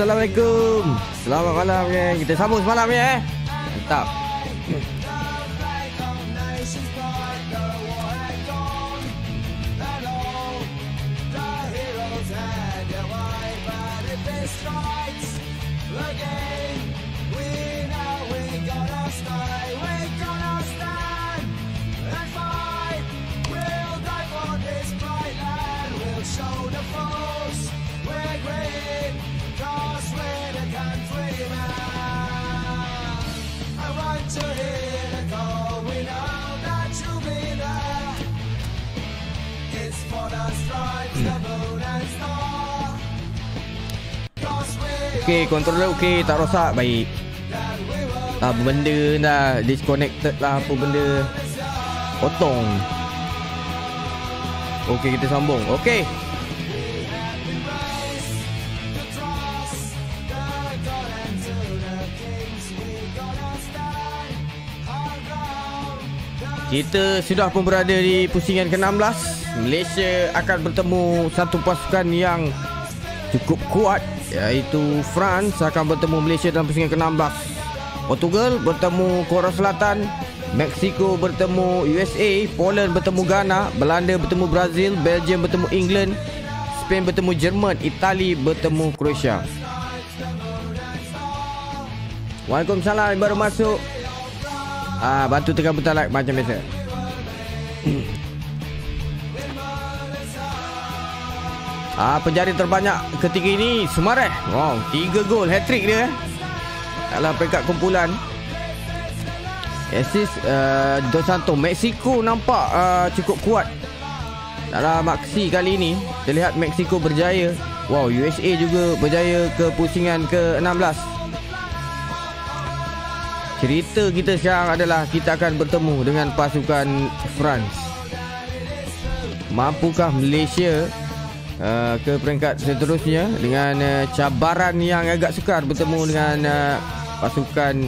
Assalamualaikum. Selamat malam ya. Kita sambung semalam ya. Mantap. Controller okey, tak rosak, baik. Ah, benda dah disconnected lah apa benda. Potong. Okey, kita sambung. Okey. Kita sudah pun berada di pusingan ke-16 Malaysia akan bertemu satu pasukan yang cukup kuat Iaitu France akan bertemu Malaysia dalam pusingan ke-16. Portugal bertemu Korea Selatan. Mexico bertemu USA Poland bertemu Ghana. Belanda bertemu Brazil. Belgium bertemu England. Spain bertemu Jerman. Itali bertemu Croatia. Waalaikumsalam. Baru masuk. Ah, bantu tekan butang like macam biasa. ah, penjari terbanyak ketika ini Sumareh. Wow, 3 gol hat trick dia. Dalam peringkat kumpulan. Assist uh, Dos Santos Mexico nampak uh, cukup kuat dalam aksi kali ini. Terlihat Mexico berjaya. Wow, USA juga berjaya ke pusingan ke-16. Cerita kita sekarang adalah kita akan bertemu dengan pasukan France. Mampukah Malaysia uh, ke peringkat seterusnya dengan uh, cabaran yang agak sukar bertemu dengan uh, pasukan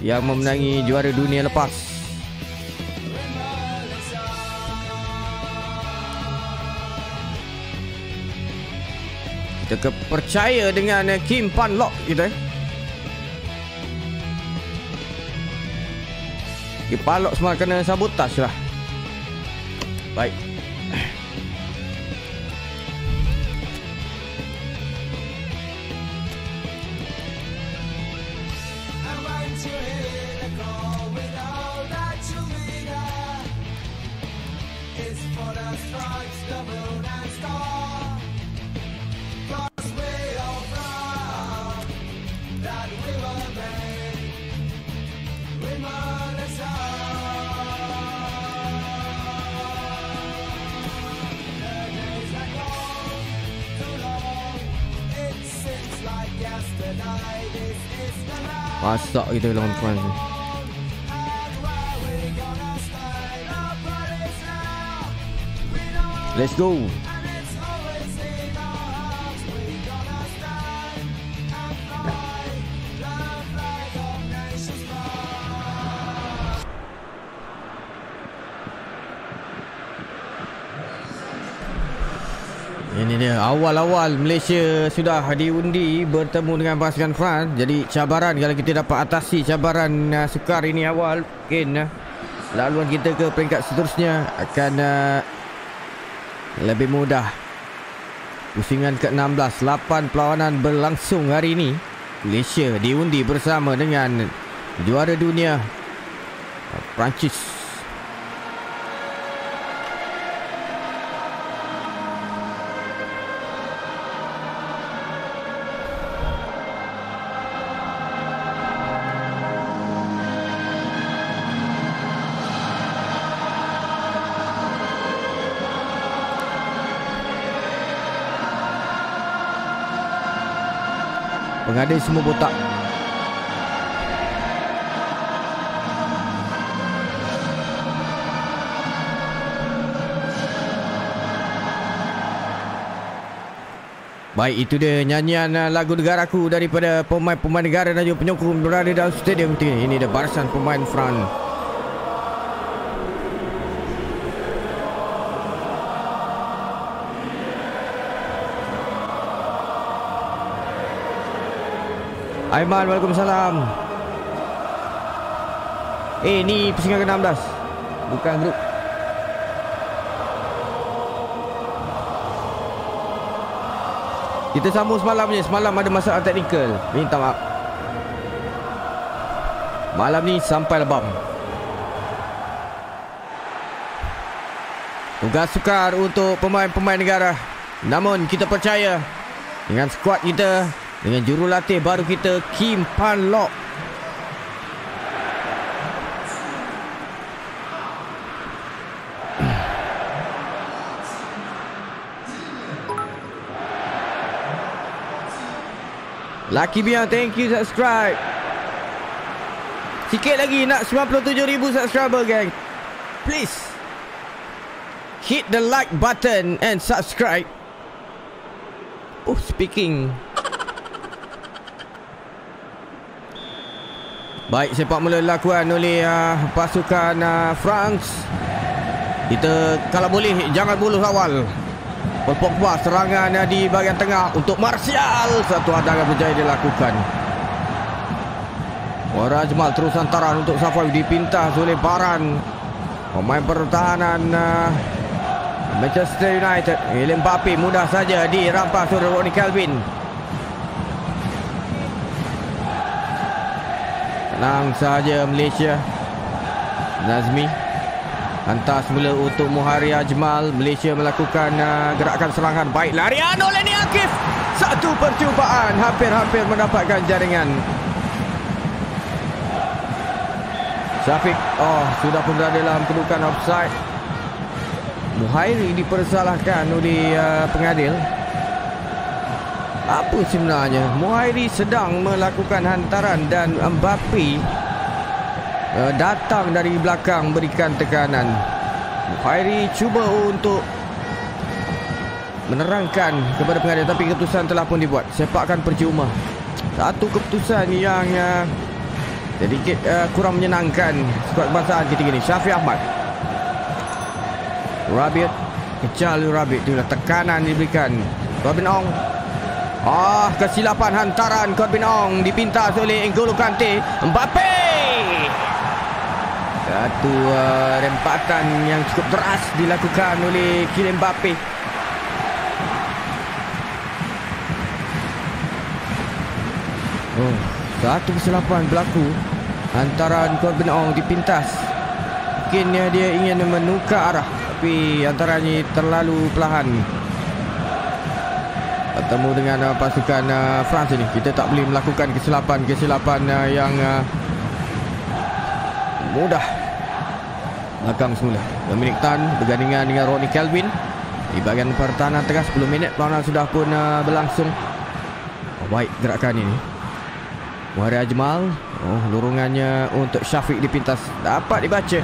yang memenangi juara dunia lepas? Kita percaya dengan Kim Pan Lok kita. Eh? Kepalok semua kena sabotaj lah Baik Masak kita lawan France ni Let's go Ini dia awal-awal Malaysia sudah diundi bertemu dengan pasukan France. Jadi cabaran kalau kita dapat atasi cabaran uh, sukar ini awal mungkin uh, laluan kita ke peringkat seterusnya akan uh, lebih mudah. Pusingan ke-16 8 perlawanan berlangsung hari ini. Malaysia diundi bersama dengan juara dunia uh, Perancis Pengadil semua botak Baik itu dia nyanyian uh, lagu negaraku daripada pemain-pemain negara dan juga penyokong berada dalam stadium ini. Ini dia barisan pemain front. Aiman, Waalaikumsalam. Eh, ni pusingan ke-16. Bukan grup. Kita sambung semalam je. Semalam ada masalah teknikal. Minta maaf. Malam ni sampai lebam. Tugas sukar untuk pemain-pemain negara. Namun kita percaya dengan skuad kita, dengan jurulatih baru kita Kim Pan Lok Lucky thank you subscribe. Sikit lagi nak 97,000 subscriber, gang. Please. Hit the like button and subscribe. Oh, speaking. Baik, sepak mula dilakukan oleh uh, pasukan uh, France. Kita kalau boleh jangan buluh awal. Paul Pogba serangan di bahagian tengah untuk Martial. Satu hadangan berjaya dilakukan. Wara Jamal terus hantaran untuk Safai dipintas oleh Baran. Pemain pertahanan uh, Manchester United. William Mbappe mudah saja dirampas oleh Ronnie Calvin. Tenang saja Malaysia. Nazmi. Hantar semula untuk Muhari Ajmal. Malaysia melakukan uh, gerakan serangan. Baik larian oleh Ni Akif. Satu percubaan. Hampir-hampir mendapatkan jaringan. Syafiq. Oh, sudah pun berada dalam kedudukan offside. Muhairi dipersalahkan oleh uh, pengadil. Apa sebenarnya? Muhairi sedang melakukan hantaran dan Mbappe uh, datang dari belakang berikan tekanan. Khairi cuba untuk menerangkan kepada pengadil tapi keputusan telah pun dibuat. Sepakkan percuma. Satu keputusan yang uh, sedikit uh, kurang menyenangkan skuad kebangsaan ketiga ini. Syafi Ahmad. Rabiot. Kecal Rabiot. Itulah tekanan diberikan. Robin Ong. Ah, kesilapan hantaran Corbin Ong dipintas oleh N'Golo Kante. Mbappe. Satu uh, rempatan yang cukup deras dilakukan oleh Kylian Mbappe. Oh, satu kesilapan berlaku antara Corbin Ong dipintas. Mungkin dia ingin menukar arah tapi antaranya terlalu perlahan. Bertemu dengan uh, pasukan uh, France ini. Kita tak boleh melakukan kesilapan-kesilapan uh, yang uh, mudah. Belakang semula. Dominic Tan bergandingan dengan Ronnie Kelvin. Di bahagian pertahanan tengah 10 minit perlawanan sudah pun uh, berlangsung. Oh, baik gerakan ini. Wahri Ajmal oh, lurungannya untuk Syafiq dipintas dapat dibaca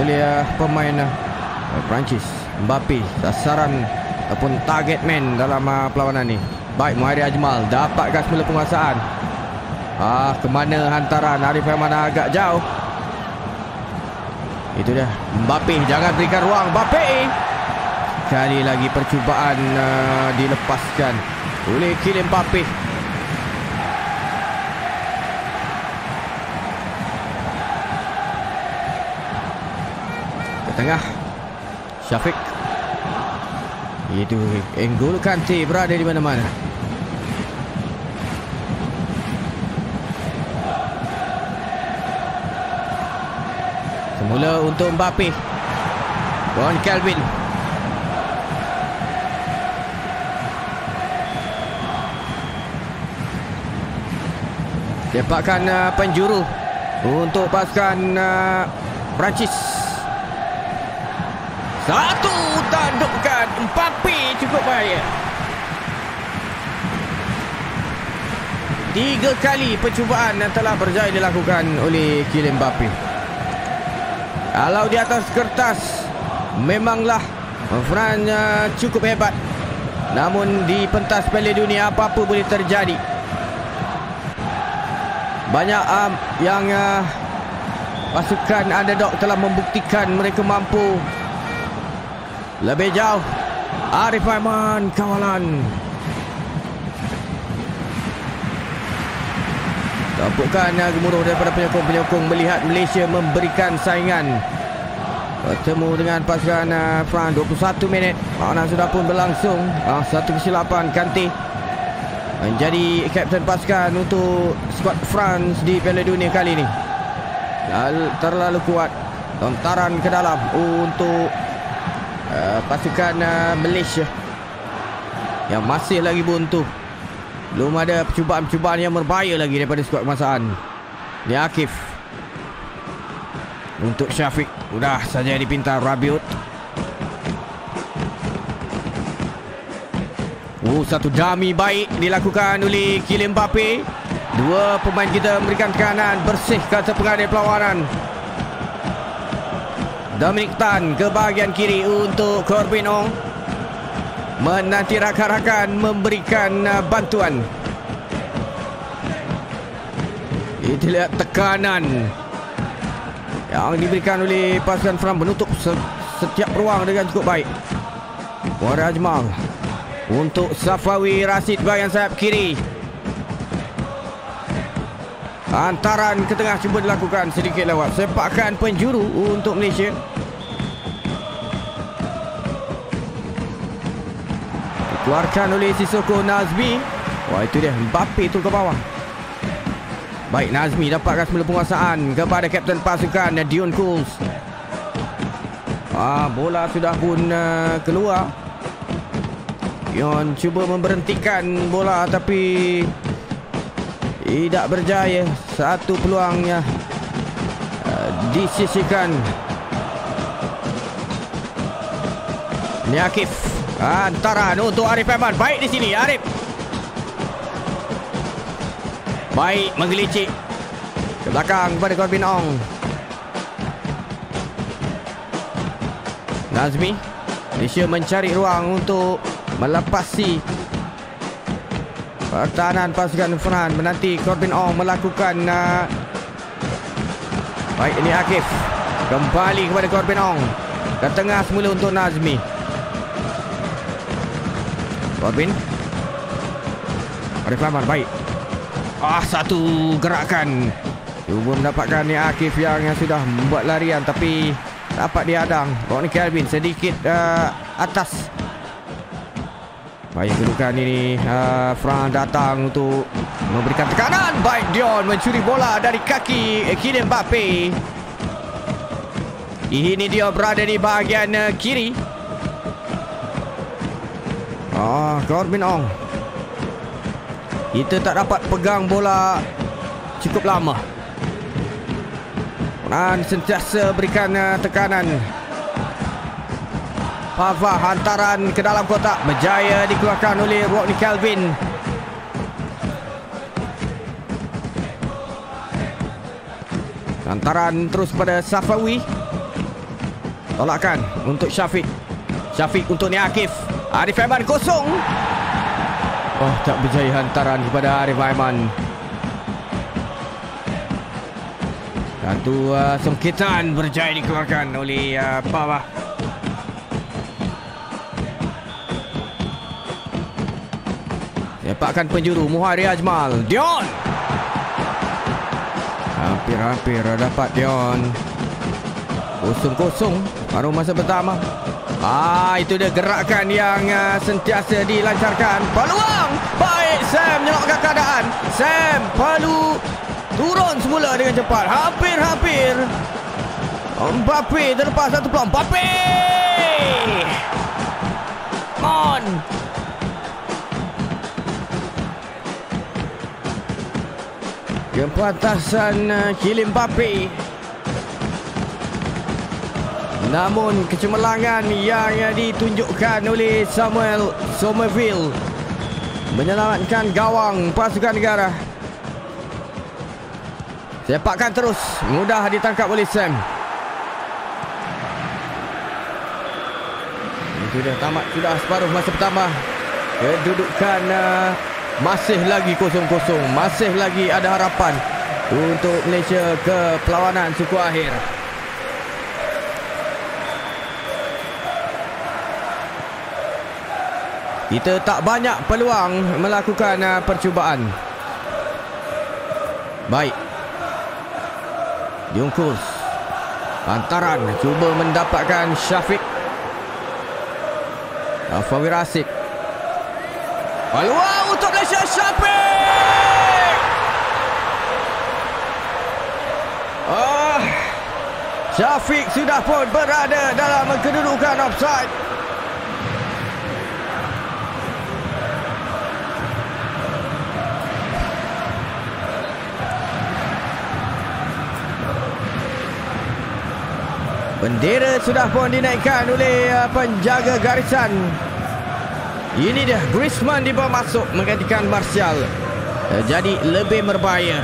oleh uh, pemain uh, Perancis. Mbappe sasaran ataupun target man dalam uh, perlawanan ini baik Muhairi Ajmal dapatkan semula penguasaan. Ah, kemana hantaran? Arif Rahman agak jauh. Itu dia. Mbappe jangan berikan ruang. Mbappe! Kali lagi percubaan uh, dilepaskan oleh Kylian Mbappe. Ke tengah. Syafiq Itu N'Golo Kante berada di mana-mana Semula untuk Mbappe. Ron Calvin. Dapatkan uh, penjuru untuk pasukan uh, Perancis. Satu tandukkan Mbappe cukup bahaya. Tiga kali percubaan yang telah berjaya dilakukan oleh Kylian Mbappe. Kalau di atas kertas Memanglah Fran uh, cukup hebat Namun di pentas Piala Dunia Apa-apa boleh terjadi Banyak um, yang uh, Pasukan underdog telah membuktikan Mereka mampu Lebih jauh Arif Aiman kawalan. Tumpukan uh, gemuruh daripada penyokong-penyokong melihat Malaysia memberikan saingan. Bertemu dengan pasukan uh, France 21 minit. Makna sudah pun berlangsung. Uh, satu kesilapan Kante menjadi kapten pasukan untuk skuad France di Piala Dunia kali ini. Terlalu kuat. Lontaran ke dalam untuk uh, pasukan uh, Malaysia yang masih lagi buntu. Belum ada percubaan-percubaan yang berbahaya lagi daripada skuad kemasaan ni Akif. Untuk Syafiq. Sudah saja dipinta Rabiot. Oh, satu dummy baik dilakukan oleh Kylian Mbappe. Dua pemain kita memberikan tekanan bersih ke atas pengadil perlawanan. Dominic Tan ke bahagian kiri untuk Corbin Ong. Menanti rakan-rakan memberikan uh, bantuan. Itu lihat tekanan yang diberikan oleh pasukan Fram menutup setiap ruang dengan cukup baik. Muara Ajmal untuk Safawi Rasid bahagian sayap kiri. Antaran ke tengah cuba dilakukan sedikit lewat. Sepakan penjuru untuk Malaysia. Dikeluarkan oleh Sisoko Nazmi. Wah itu dia Mbappe tu ke bawah. Baik Nazmi dapatkan semula penguasaan kepada kapten pasukan Dion Cools. Ah, bola sudah pun uh, keluar. Dion cuba memberhentikan bola tapi tidak berjaya. Satu peluangnya uh, disisihkan. Ni Akif. Antaran untuk Arif Ahmad. Baik di sini Arif. Baik menggelicik ke belakang kepada Corbin Ong. Nazmi Malaysia mencari ruang untuk melepasi pertahanan pasukan Fran menanti Corbin Ong melakukan uh, baik ini Akif kembali kepada Corbin Ong ke tengah semula untuk Nazmi Corbin Arif Rahman baik Ah satu gerakan. Cuba mendapatkan ni Akif yang, yang sudah membuat larian tapi dapat dihadang. Rodney Kelvin sedikit uh, atas. Baik kedudukan ini uh, Fran datang untuk memberikan tekanan. Baik Dion mencuri bola dari kaki Kylian Mbappe. Ini dia berada di bahagian uh, kiri. Ah, Corbin Ong kita tak dapat pegang bola cukup lama. Dan sentiasa berikan uh, tekanan. Pava hantaran ke dalam kotak. Berjaya dikeluarkan oleh Rodney Calvin. Hantaran terus pada Safawi. Tolakan untuk Syafiq. Syafiq untuk Niakif. Arif Eman kosong. Oh, tak berjaya hantaran kepada Arif Aiman. Satu uh, sengkitan berjaya dikeluarkan oleh uh, Pawah. Dapatkan penjuru Muhari Ajmal. Dion! Hampir-hampir dapat Dion. Kosong-kosong. Baru masa pertama. Ah itu dia gerakan yang uh, sentiasa dilancarkan. Peluang. Baik Sam menyelamatkan keadaan. Sam Palu turun semula dengan cepat. Hampir-hampir. Mbappe terlepas satu peluang. Mbappe. On. Kepatasan uh, Kylian Mbappe. Namun kecemerlangan yang ditunjukkan oleh Samuel Somerville menyelamatkan gawang pasukan negara. Sepakkan terus mudah ditangkap oleh Sam. Sudah tamat sudah separuh masa pertama. Kedudukan uh, masih lagi kosong-kosong, masih lagi ada harapan untuk Malaysia ke perlawanan suku akhir. Kita tak banyak peluang melakukan uh, percubaan. Baik. Diungkus. Antaran cuba mendapatkan Syafiq. Afawi Rasik. Peluang untuk Malaysia Syafiq. Oh, Syafiq sudah pun berada dalam kedudukan offside. Bendera sudah pun dinaikkan oleh uh, penjaga garisan. Ini dia Griezmann dibawa masuk menggantikan Martial. Uh, jadi lebih berbahaya.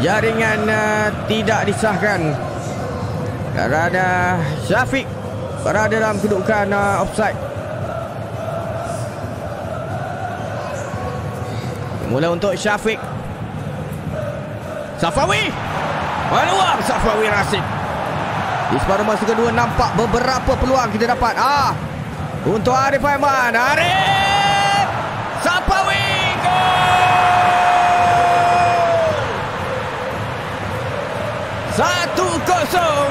Jaringan uh, tidak disahkan. Kerana Syafiq berada dalam kedudukan uh, offside. Mula untuk Syafiq. Safawi. Peluang Safawi Rasid. Di separuh masa kedua nampak beberapa peluang kita dapat. Ah, untuk Arif Aiman. Arif! Sapawi! Satu kosong.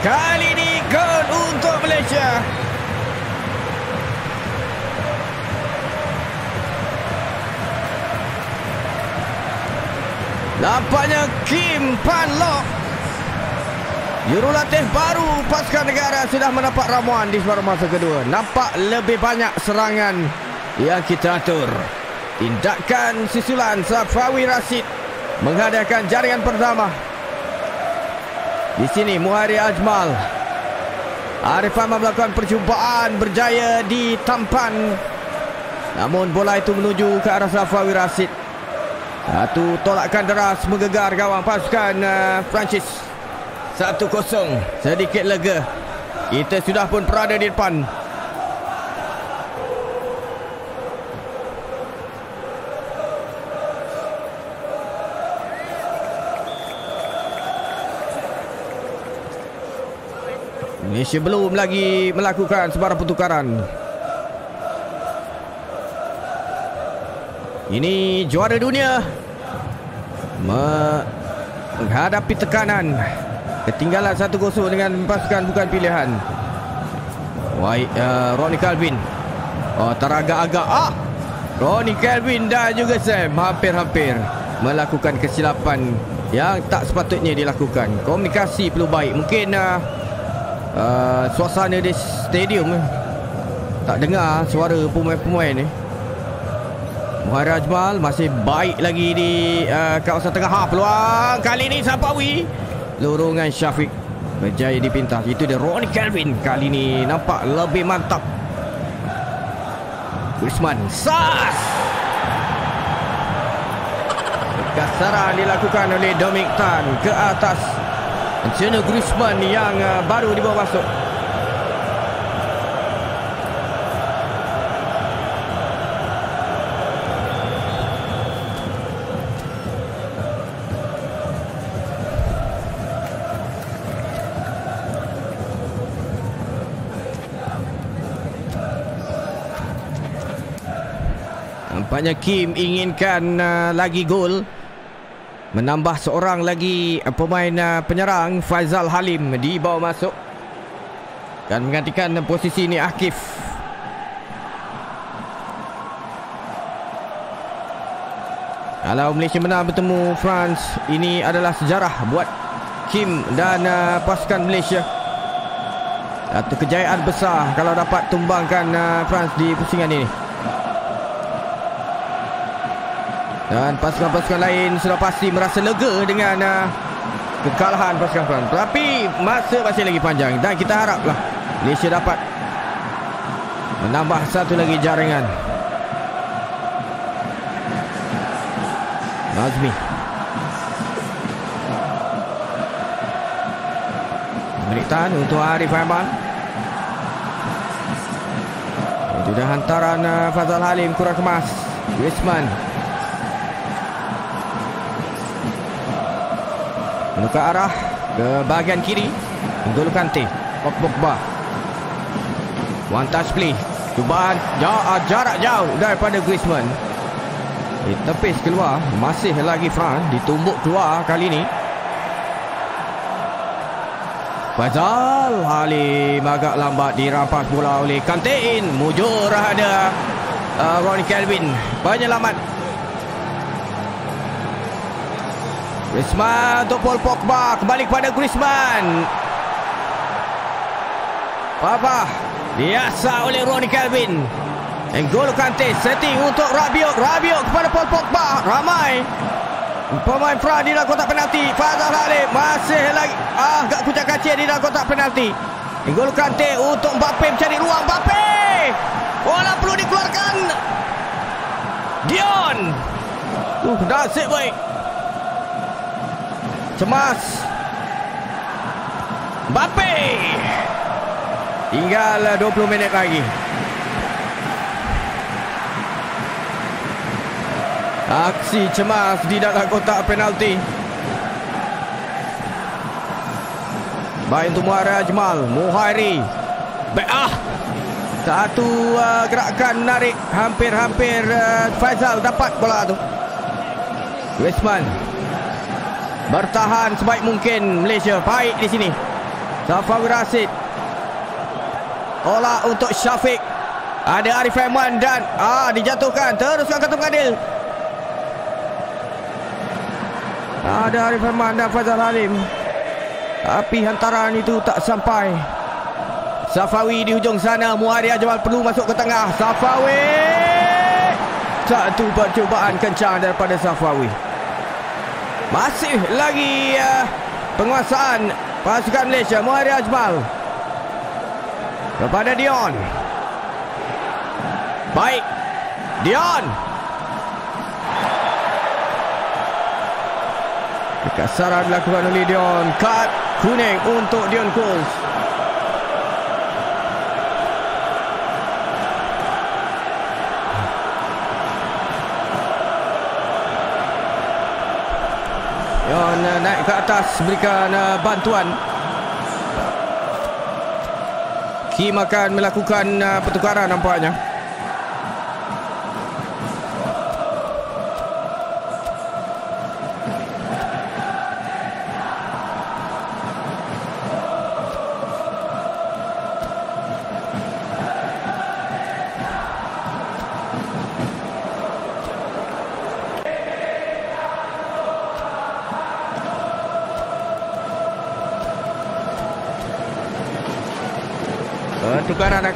Kali ini gol untuk Malaysia. Nampaknya Kim Pan Lok Jurulatih baru pasukan negara sudah mendapat ramuan di separuh masa kedua. Nampak lebih banyak serangan yang kita atur. Tindakan susulan Safawi Rashid menghadakan jaringan pertama. Di sini Muhari Ajmal. Arif Ahmad melakukan percubaan berjaya di tampan. Namun bola itu menuju ke arah Safawi Rashid. Satu tolakan deras menggegar gawang pasukan uh, Perancis. Satu kosong. Sedikit lega. Kita sudah pun berada di depan. Malaysia belum lagi melakukan sebarang pertukaran. Ini juara dunia. Menghadapi tekanan Ketinggalan 1-0 dengan pasukan bukan pilihan. Wai uh, Ronnie Calvin. Oh, teragak-agak. Ah! Ronnie Calvin dan juga Sam hampir-hampir melakukan kesilapan yang tak sepatutnya dilakukan. Komunikasi perlu baik. Mungkin uh, uh, suasana di stadium uh, tak dengar suara pemain-pemain ni. Muhammad Ajmal masih baik lagi di uh, kawasan tengah. Ha, peluang kali ini Sapawi. Lorongan Syafiq Berjaya dipintas. Itu dia Ronnie Calvin. Kali ni nampak lebih mantap. Griezmann Sas. Kasaran dilakukan oleh Dominic Tan Ke atas. Antonio Griezmann yang uh, baru dibawa masuk Nampaknya Kim inginkan uh, lagi gol. Menambah seorang lagi uh, pemain uh, penyerang Faizal Halim. Dibawa masuk. Dan menggantikan posisi ini Akif. Kalau Malaysia menang bertemu France Ini adalah sejarah buat Kim dan uh, pasukan Malaysia. Satu kejayaan besar kalau dapat tumbangkan uh, France di pusingan ini Dan pasukan-pasukan lain sudah pasti merasa lega dengan uh, kekalahan pasukan Perancis. Tapi masa masih lagi panjang dan kita haraplah Malaysia dapat menambah satu lagi jaringan. Nazmi. Meritan untuk Arif Aiman. Itu dah hantaran uh, Fazal Halim kurang kemas. Griezmann Menuka arah ke bahagian kiri N'Golo Kante Pogba One touch play Cubaan jauh, ah, jarak jauh daripada Griezmann Eh, tepis keluar. Masih lagi Fran. Ditumbuk keluar kali ini. Fazal Halim agak lambat dirampas bola oleh Kantein. Mujur ada uh, Ronnie Kelvin. Penyelamat. Griezmann untuk Paul Pogba. Kembali kepada Griezmann. Papa. Biasa oleh Ronnie Kelvin. N'Golo Kante setting untuk Rabiot. Rabiot kepada Paul Pogba. Ramai. Pemain Fra di dalam kotak penalti. Fazal Halim masih lagi. Ah, agak kucak kacir di dalam kotak penalti. N'Golo Kante untuk Mbappe mencari ruang. Mbappe! Bola perlu dikeluarkan. Dion! Uh, nasib baik. Cemas. Mbappe! Tinggal 20 minit lagi. Aksi cemas di dalam kotak penalti. Baik untuk Muhairi Ajmal. Muhairi. Baik ah. Satu uh, gerakan narik. Hampir-hampir uh, Faizal dapat bola tu. Griezmann. Bertahan sebaik mungkin Malaysia. Baik di sini. Safawi Rasid. Olah untuk Syafiq. Ada Arif Rahman dan ah dijatuhkan. Teruskan kata pengadil. Ada Arif Rahman dan Fazal Halim Tapi hantaran itu tak sampai Safawi di hujung sana Muhari Ajmal perlu masuk ke tengah Safawi Satu percubaan kencang daripada Safawi Masih lagi uh, penguasaan pasukan Malaysia Muhari Ajmal Kepada Dion Baik Dion Kasaran dilakukan oleh Dion. Kad kuning untuk Dion Coles. Dion uh, naik ke atas berikan uh, bantuan. Kim akan melakukan uh, pertukaran nampaknya.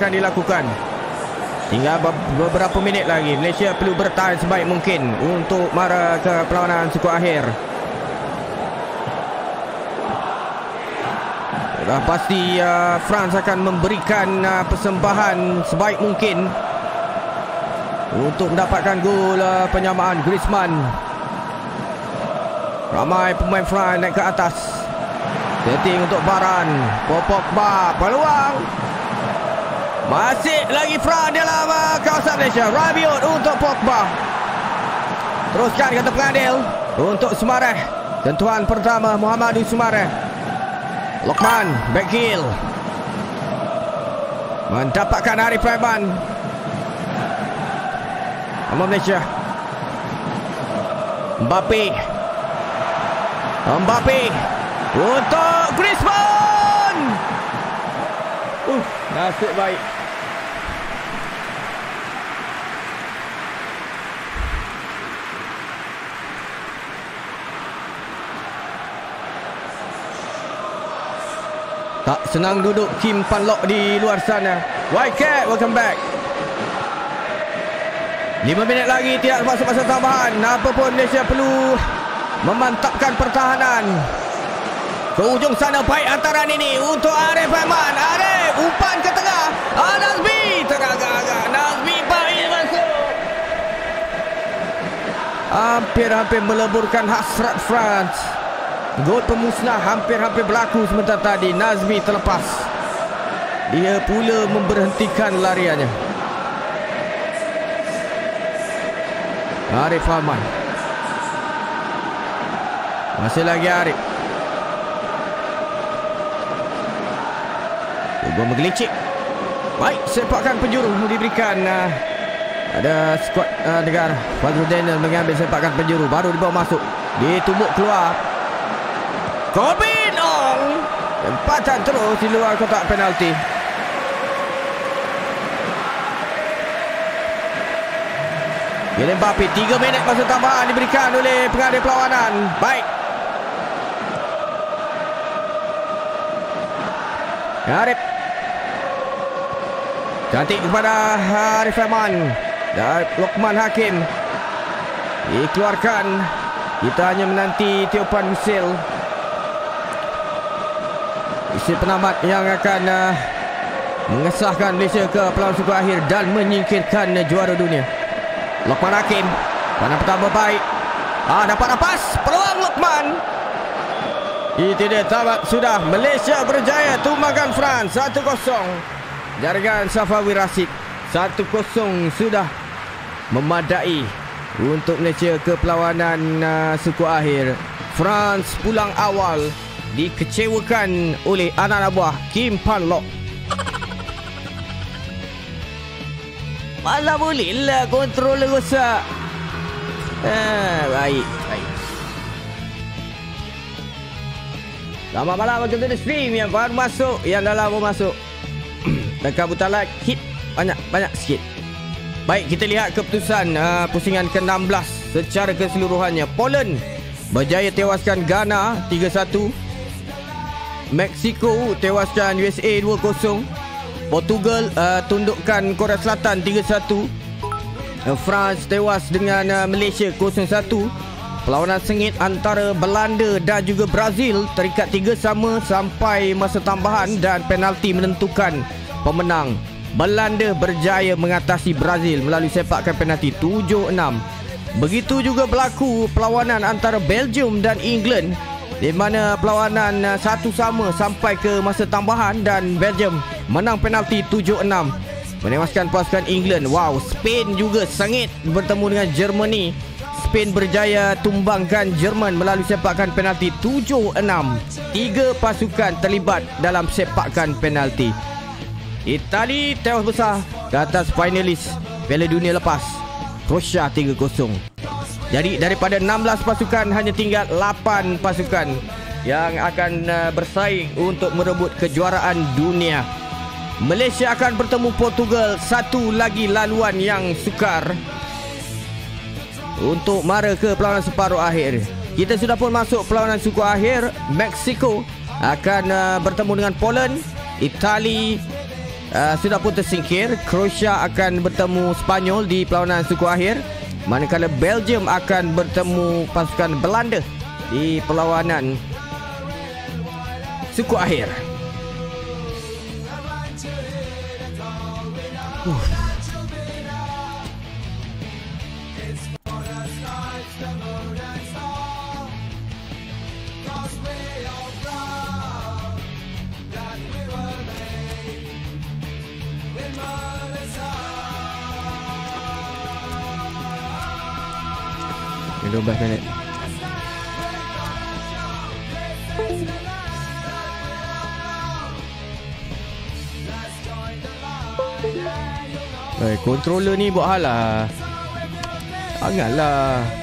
Akan dilakukan. Tinggal beberapa minit lagi Malaysia perlu bertahan sebaik mungkin Untuk mara ke perlawanan suku akhir. Dah pasti uh, France akan memberikan uh, persembahan sebaik mungkin Untuk mendapatkan gol uh, penyamaan Griezmann. Ramai pemain France naik ke atas. Setting untuk Baran Pogba peluang masih lagi Fran dalam uh, kawasan Malaysia. Rabiot untuk Pogba. Teruskan kata pengadil. Untuk Sumareh. Tentuan pertama Muhammadu Sumareh. Lokman. Back heel. Mendapatkan Arif Rahman. Nama Malaysia. Mbappe. Mbappe. Untuk Griezmann. Uh, nasib baik. Tak senang duduk Kim Pan Lok di luar sana. White Cat, welcome back. Lima minit lagi tidak masuk masa tambahan. Apapun Malaysia perlu memantapkan pertahanan. Ke ujung sana baik antara ini untuk Arif Rahman. Arif umpan ke tengah. Ah, Nazmi teragak-agak. Nazmi baik masuk. Hampir-hampir meleburkan hasrat France. Gol pemusnah hampir-hampir berlaku sebentar tadi. Nazmi terlepas. Dia pula memberhentikan lariannya. Arif Ahmad. Masih lagi Arif. Cuba menggelicik. Baik, sepakan penjuru diberikan uh, Ada skuad uh, negara Fazrul Daniel mengambil sepakan penjuru Baru dibawa masuk Ditumbuk keluar Corbin Ong Empatan terus di luar kotak penalti Kylian Mbappe 3 minit masa tambahan diberikan oleh pengadil perlawanan. Baik. Arif. Cantik kepada Arif Rahman. Dan Lokman Hakim. Dikeluarkan. Kita hanya menanti tiupan whistle. Isi penamat yang akan uh, mengesahkan Malaysia ke peluang suku akhir dan menyingkirkan uh, juara dunia. Lokman Hakim Mana pertama baik Ah dapat nafas Peluang Lokman. Itu dia tamat sudah. Malaysia berjaya Tumbangkan France 1-0 Jaringan Safawi Rasid 1-0 sudah Memadai Untuk Malaysia ke perlawanan uh, Suku akhir. France pulang awal Dikecewakan oleh anak-anak buah Kim Pan Lok Malah boleh lah kontrol rosak. Ha, baik, baik. Selamat malam to the stream yang baru masuk, yang dah lama masuk. Dekat butalat hit banyak banyak sikit. Baik, kita lihat keputusan uh, pusingan ke-16 secara keseluruhannya. Poland berjaya tewaskan Ghana 3-1. Mexico tewaskan USA 2-0. Portugal uh, tundukkan Korea Selatan 3-1. Uh, France tewas dengan uh, Malaysia 0-1. Perlawanan sengit antara Belanda dan juga Brazil terikat 3 sama sampai masa tambahan dan penalti menentukan pemenang. Belanda berjaya mengatasi Brazil melalui sepakan penalti 7-6. Begitu juga berlaku perlawanan antara Belgium dan England di mana perlawanan uh, satu sama sampai ke masa tambahan dan Belgium menang penalti 7-6 menewaskan pasukan England. Wow, Spain juga sengit bertemu dengan Germany. Spain berjaya tumbangkan Jerman melalui sepakan penalti 7-6. Tiga pasukan terlibat dalam sepakan penalti. Itali tewas besar ke atas finalis Piala Dunia lepas. Croatia 3-0. Jadi daripada 16 pasukan hanya tinggal 8 pasukan yang akan uh, bersaing untuk merebut kejuaraan dunia. Malaysia akan bertemu Portugal satu lagi laluan yang sukar untuk mara ke perlawanan separuh akhir. Kita sudah pun masuk perlawanan suku akhir. Mexico akan uh, bertemu dengan Poland. Itali uh, sudah pun tersingkir. Croatia akan bertemu Spanyol di perlawanan suku akhir. Manakala Belgium akan bertemu pasukan Belanda di perlawanan suku akhir. Uh. 12 minit Eh, controller ni buat hal lah Janganlah Eh.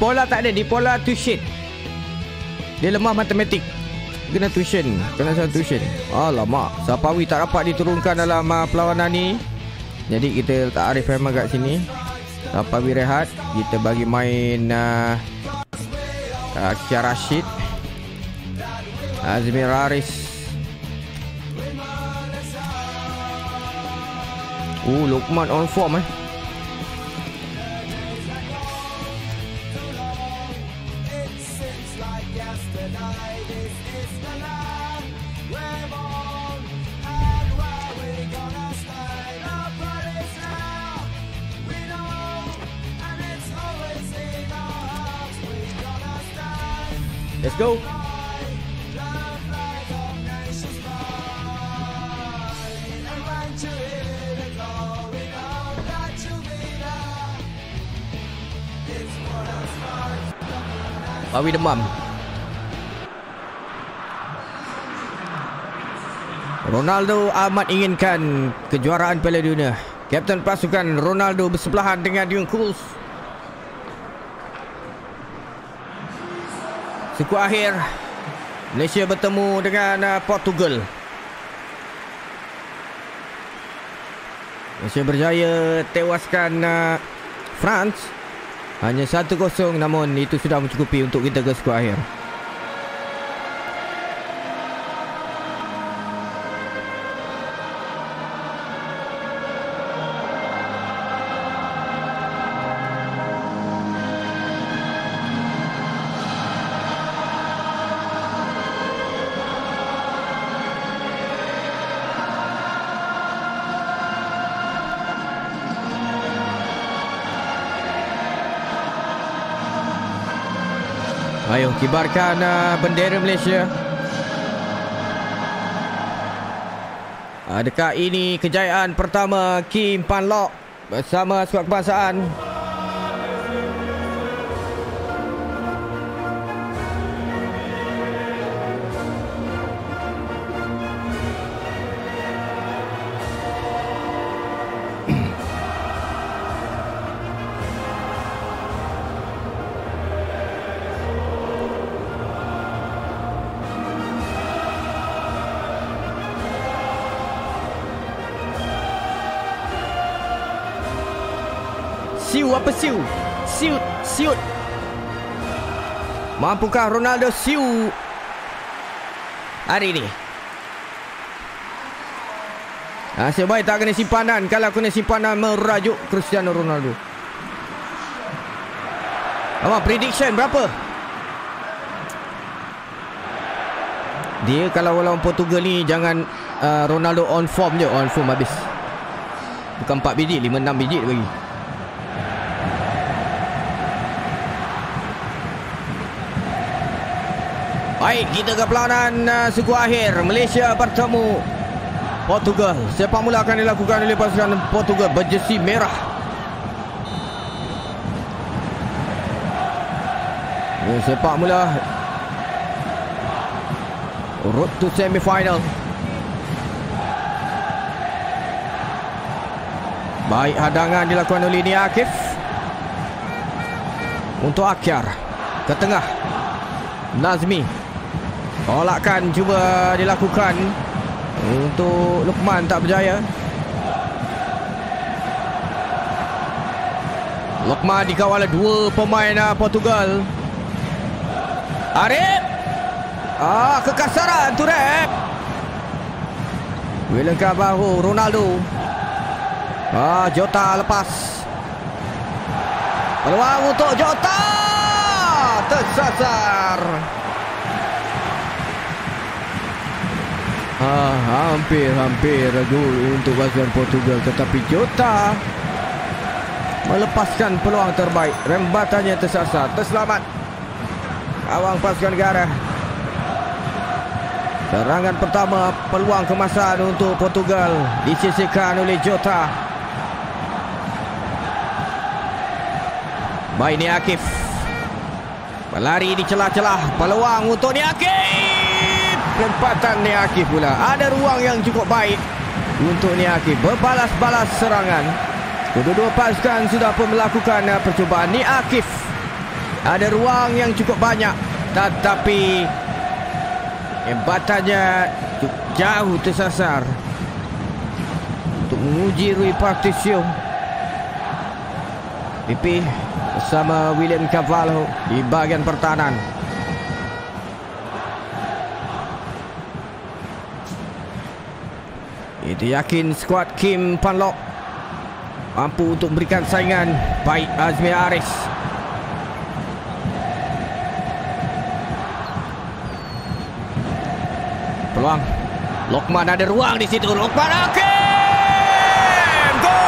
Dipola tak ada Dipola tu shit Dia lemah matematik. Kena tuition kena satu tuition. Alamak Sapawi tak dapat diturunkan dalam uh, perlawanan ni. Jadi kita letak Arif Rahman kat sini. Sapawi rehat kita bagi main uh, uh, Kia Rashid. Azmir Aris Oh Lukman on form eh Ronaldo amat inginkan kejuaraan Piala Dunia. Kapten pasukan Ronaldo bersebelahan dengan Dion Kools Suku akhir Malaysia bertemu dengan uh, Portugal. Malaysia berjaya tewaskan uh, France. Hanya 1-0 namun itu sudah mencukupi untuk kita ke skor akhir. Kibarkan uh, bendera Malaysia. Adakah ini kejayaan pertama Kim Pan Lok bersama skuad kebangsaan? Siu apa siu? Siut, siut. Mampukah Ronaldo siu hari ini? Nasib baik tak kena simpanan. Kalau kena simpanan merajuk Cristiano Ronaldo. Apa prediction berapa? Dia kalau lawan Portugal ni jangan uh, Ronaldo on form je, on form habis. Bukan 4 biji, 5 6 biji bagi. Baik, kita ke pelanan uh, suku akhir. Malaysia bertemu Portugal. Sepak mula akan dilakukan oleh pasukan Portugal berjesi merah. Ini sepak mula road to semi final. Baik hadangan dilakukan oleh Nia Akif Untuk Akyar Ke tengah Nazmi Tolakan cuba dilakukan. Untuk Lukman tak berjaya. Lukman dikawal dua pemain uh, Portugal. Arif! Ah, kekasaran tu Rep Wilangkan bahu Ronaldo. Ah, Jota lepas. Peluang untuk Jota. Tersasar Ah, hampir-hampir gol untuk pasukan Portugal tetapi Jota melepaskan peluang terbaik. Rembatannya tersasar. Terselamat. Awang pasukan negara. Serangan pertama peluang kemasan untuk Portugal disisihkan oleh Jota. Baik ni Akif. Berlari di celah-celah peluang untuk ni Akif. Lompatan ni Akif pula. Ada ruang yang cukup baik untuk ni Akif berbalas-balas serangan. Kedua-dua pasukan sudah pun melakukan uh, percubaan ni Akif. Ada ruang yang cukup banyak tetapi hebatannya jauh tersasar untuk menguji Rui Patricio. Pipi bersama William Cavallo di bahagian pertahanan. Itu yakin skuad Kim Panlok mampu untuk memberikan saingan baik Azmi Aris. Peluang. Lokman ada ruang di situ. Lokman Hakim! Gol!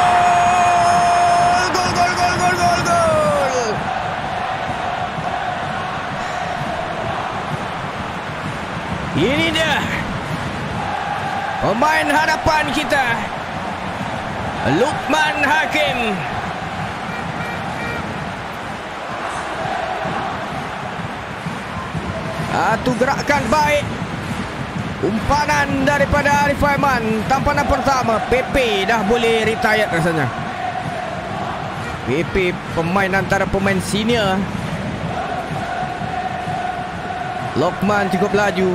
Pemain hadapan kita Lukman Hakim. Satu gerakan baik. Umpanan daripada Arif Aiman. Tampanan pertama PP dah boleh retired rasanya. PP pemain antara pemain senior. Lokman cukup laju.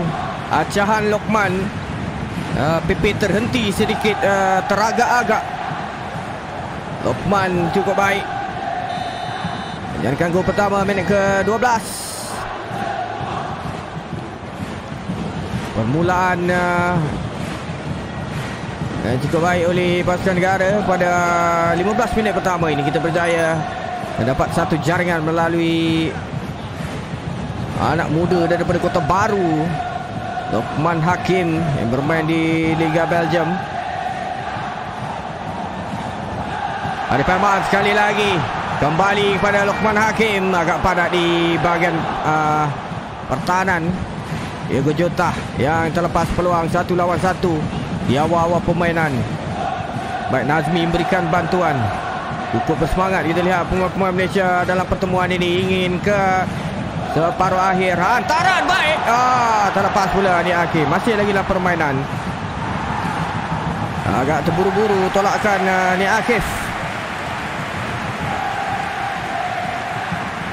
Acahan Lokman uh, PP terhenti sedikit uh, Teragak-agak Lokman cukup baik. Menjadikan gol pertama minit ke-12 Permulaan uh, cukup baik oleh pasukan negara pada 15 minit pertama ini. Kita berjaya mendapat satu jaringan melalui anak muda daripada Kota Baru Lokman Hakim yang bermain di Liga Belgium Arif Ahmad sekali lagi kembali kepada Lokman Hakim agak padat di bahagian uh, pertahanan Diego Jota yang terlepas peluang satu lawan satu di awal-awal permainan. Baik Nazmi memberikan bantuan. Cukup bersemangat kita lihat pemain-pemain Malaysia dalam pertemuan ini ingin ke separuh akhir. Hantaran baik. Ah, terlepas pula ni Akif. Masih lagi dalam permainan. Agak terburu-buru tolakkan uh, ni Akif.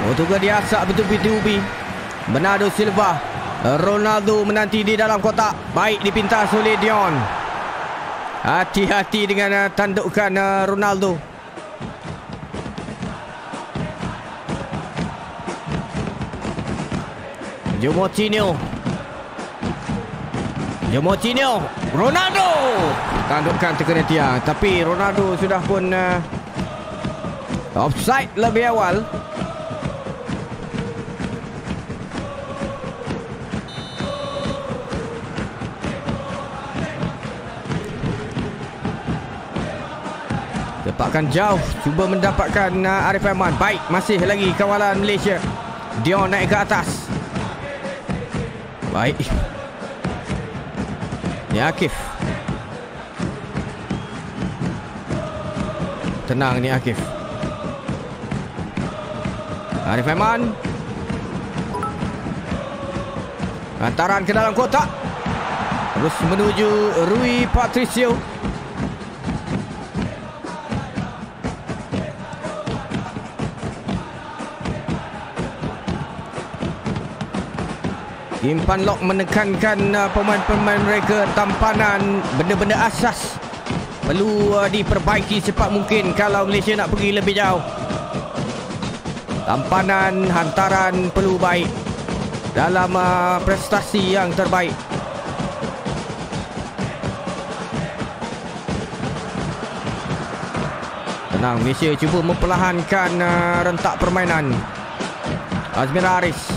Oh, tu dia asak betul-betul ubi. Bernardo Silva Ronaldo menanti di dalam kotak. Baik dipintas oleh Dion. Hati-hati dengan uh, tandukan uh, Ronaldo. Jomotinho. Jomotinho. Ronaldo. Tandukan terkena tiang. Tapi Ronaldo sudah pun uh, offside lebih awal. Lepakkan jauh Cuba mendapatkan uh, Arif Aiman Baik Masih lagi kawalan Malaysia Dion naik ke atas Baik. Ni Akif. Tenang ni Akif. Arif Aiman. Hantaran ke dalam kotak. Terus menuju Rui Patricio Impan Lock menekankan uh, pemain-pemain mereka tampanan benda-benda asas perlu uh, diperbaiki cepat mungkin kalau Malaysia nak pergi lebih jauh. Tampanan hantaran perlu baik dalam uh, prestasi yang terbaik. Tenang, Malaysia cuba memperlahankan uh, rentak permainan. Azmir Aris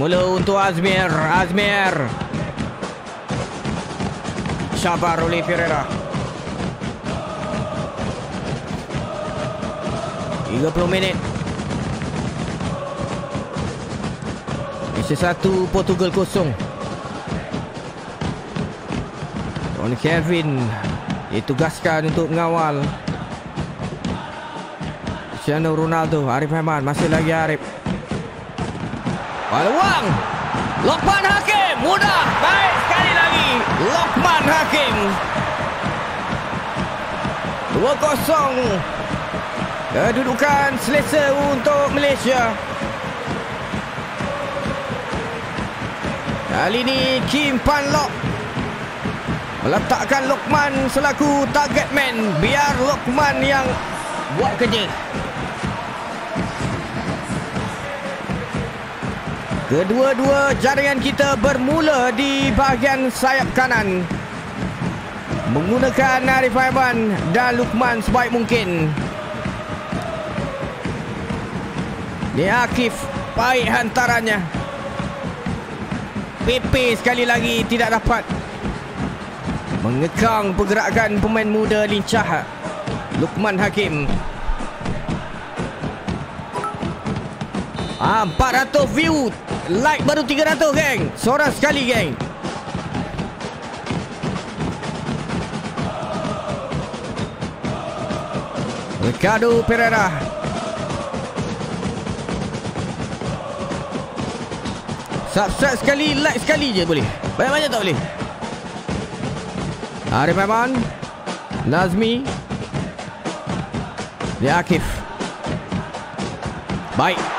Semula untuk Azmir Azmir. Sabar oleh Ferreira 30 minit. Malaysia satu Portugal kosong. Ron Kevin Ditugaskan untuk mengawal. Cristiano Ronaldo Arif Ahmad Masih lagi Arif Peluang Lokman Hakim. Mudah. Baik sekali lagi. Lokman Hakim. 2-0 Kedudukan selesa untuk Malaysia. Kali ini Kim Pan Lok Meletakkan Lokman selaku target man. Biar Lokman yang buat kerja Kedua-dua jaringan kita bermula di bahagian sayap kanan. Menggunakan Arif Aiman dan Lukman sebaik mungkin. Ni Akif baik hantarannya. PP sekali lagi tidak dapat mengekang pergerakan pemain muda lincah Lukman Hakim. Ah, 400 view. Like baru 300 geng. Seorang sekali geng. Ricardo Pereira. Subscribe sekali Like sekali je boleh. Banyak-banyak tak boleh? Arif Aiman Nazmi Dia Akif. Baik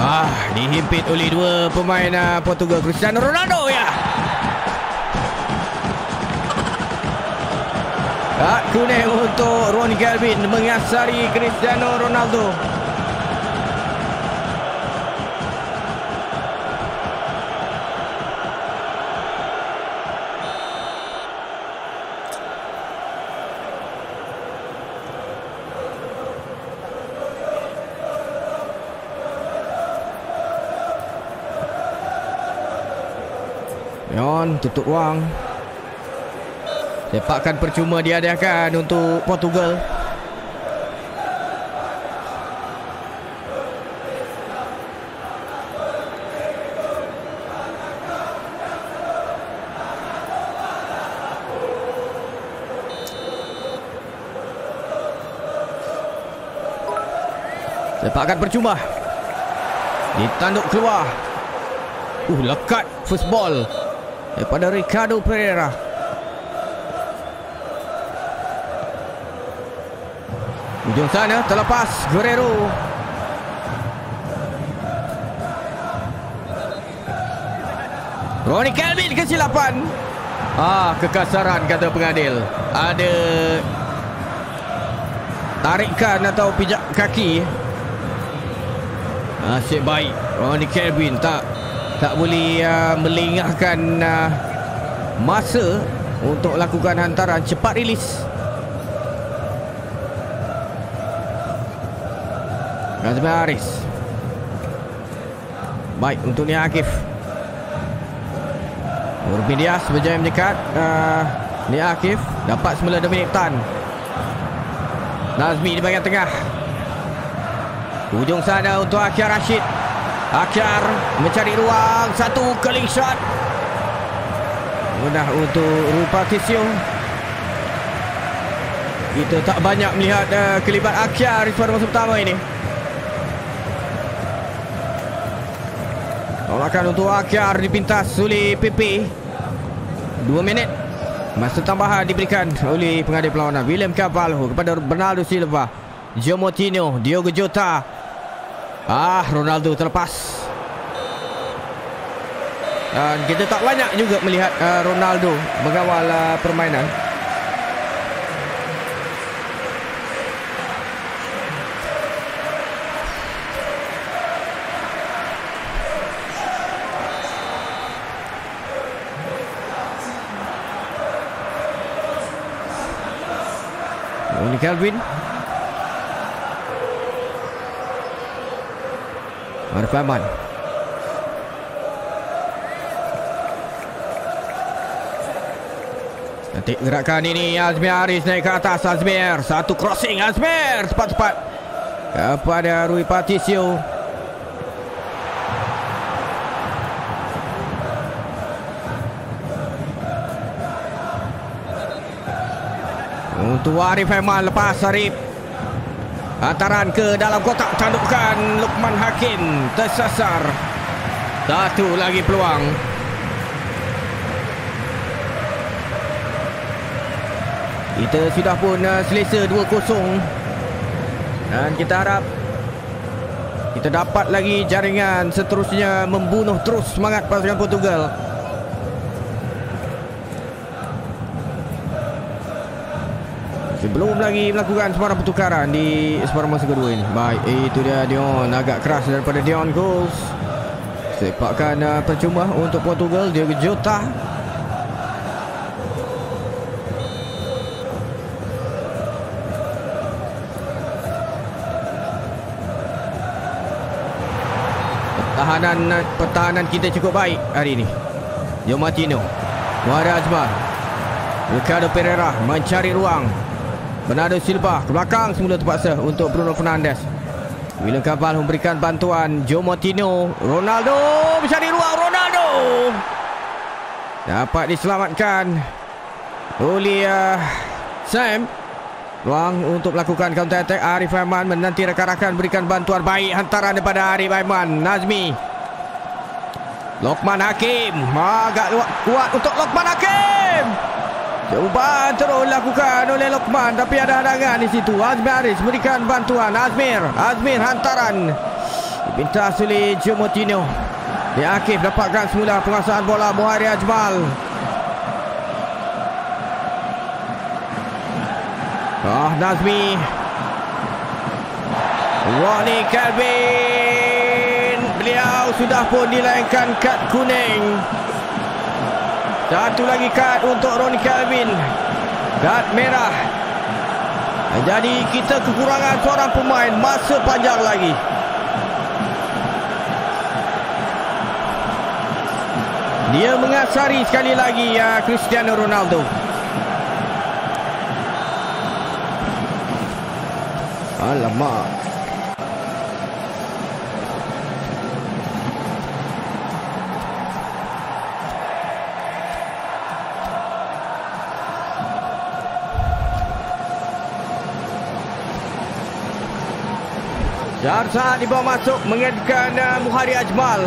Ah, dihimpit oleh dua pemain uh, Portugal Cristiano Ronaldo ya. Tak kuning untuk Ron Galvin mengasari Cristiano Ronaldo. Tutup ruang Sepakan percuma diadakan untuk Portugal. Sepakan percuma. Ditanduk keluar. Uh, lekat first ball daripada Ricardo Pereira. Ujung sana terlepas Guerrero. Ronnie Kelvin kesilapan. Ah, kekasaran kata pengadil. Ada tarikan atau pijak kaki. Asyik baik. Ronnie Kelvin tak tak boleh uh, melengahkan uh, masa untuk lakukan hantaran cepat rilis. Nazmi Haris. Baik untuk Nia Akif. Urbin Dias berjaya mendekat. Uh, Nia Akif dapat semula Dominic Tan. Nazmi di bahagian tengah. Ujung sana untuk Akhir Rashid. Akhir mencari ruang. Satu curling shot. Mudah untuk Rupa Kisio Kita tak banyak melihat uh, Kelibat Akhir pada masa pertama ini. Tolakan untuk Akhir Dipintas oleh PP Dua minit. Masa tambahan diberikan oleh pengadil perlawanan William Carvalho kepada Bernardo Silva Joe Moutinho Diogo Jota Ah, Ronaldo terlepas. Dan kita tak banyak juga melihat uh, Ronaldo mengawal uh, permainan. Ini Calvin Ahmad Nanti gerakan ini Azmir Aris naik ke atas. Azmir Satu crossing. Azmir Cepat-cepat. Kepada Rui Patricio. Untuk Arif Ahmad lepas Arif Hantaran ke dalam kotak tandukan Lukman Hakim tersasar. Satu lagi peluang. Kita sudah pun uh, selesa 2-0. Dan kita harap kita dapat lagi jaringan seterusnya membunuh terus semangat pasukan Portugal. Sebelum lagi melakukan sebarang pertukaran di sebarang masa kedua ini. Baik, itu dia Dion. Agak keras daripada Dion Goals. Sepakan uh, percuma untuk Portugal. Dia Jota. Pertahanan pertahanan kita cukup baik hari ini. Joe Martino. Muara Azmar. Ricardo Pereira mencari ruang Bernardo Silva ke belakang semula terpaksa untuk Bruno Fernandes. William Kabal memberikan bantuan Joe Motino Ronaldo mencari ruang Ronaldo! Dapat diselamatkan oleh uh, Sam. Ruang untuk melakukan counter attack Arif Aiman menanti rakan-rakan berikan bantuan baik hantaran daripada Arif Aiman. Nazmi. Lokman Hakim. Agak kuat untuk Lokman Hakim Cubaan terus lakukan oleh Lokman Tapi ada hadangan di situ. Azmir Aris berikan bantuan. Azmir Azmir hantaran. Dipintas oleh Jomotino Di Akif dapatkan semula penguasaan bola Muhari Ajmal. Oh Nazmi. Ronnie Calvin Beliau sudah pun dilayankan kad kuning satu lagi kad untuk Ronnie Calvin. Kad merah. Jadi kita kekurangan seorang pemain masa panjang lagi. Dia mengasari sekali lagi ya Cristiano Ronaldo. Alamak. Darsa dibawa masuk mengedukan uh, Muhari Ajmal.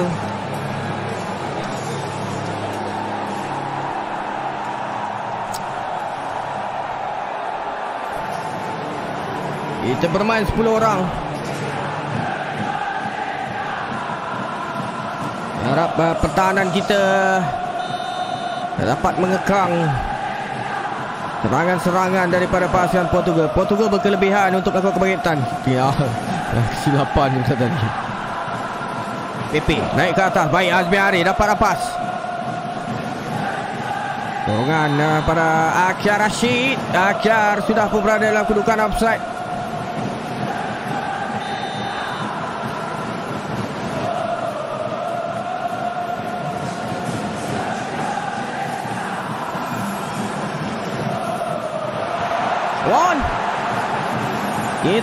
Kita bermain 10 orang. Harap uh, pertahanan kita dapat mengekang serangan-serangan daripada pasukan Portugal. Portugal berkelebihan untuk melakukan kebangkitan. Ya. Kesilapan yang tadi. Pepe naik ke atas. Baik Azmi Ari dapat rapas Dorongan uh, pada Akyar Rashid. Akyar sudah pun berada dalam kedudukan offside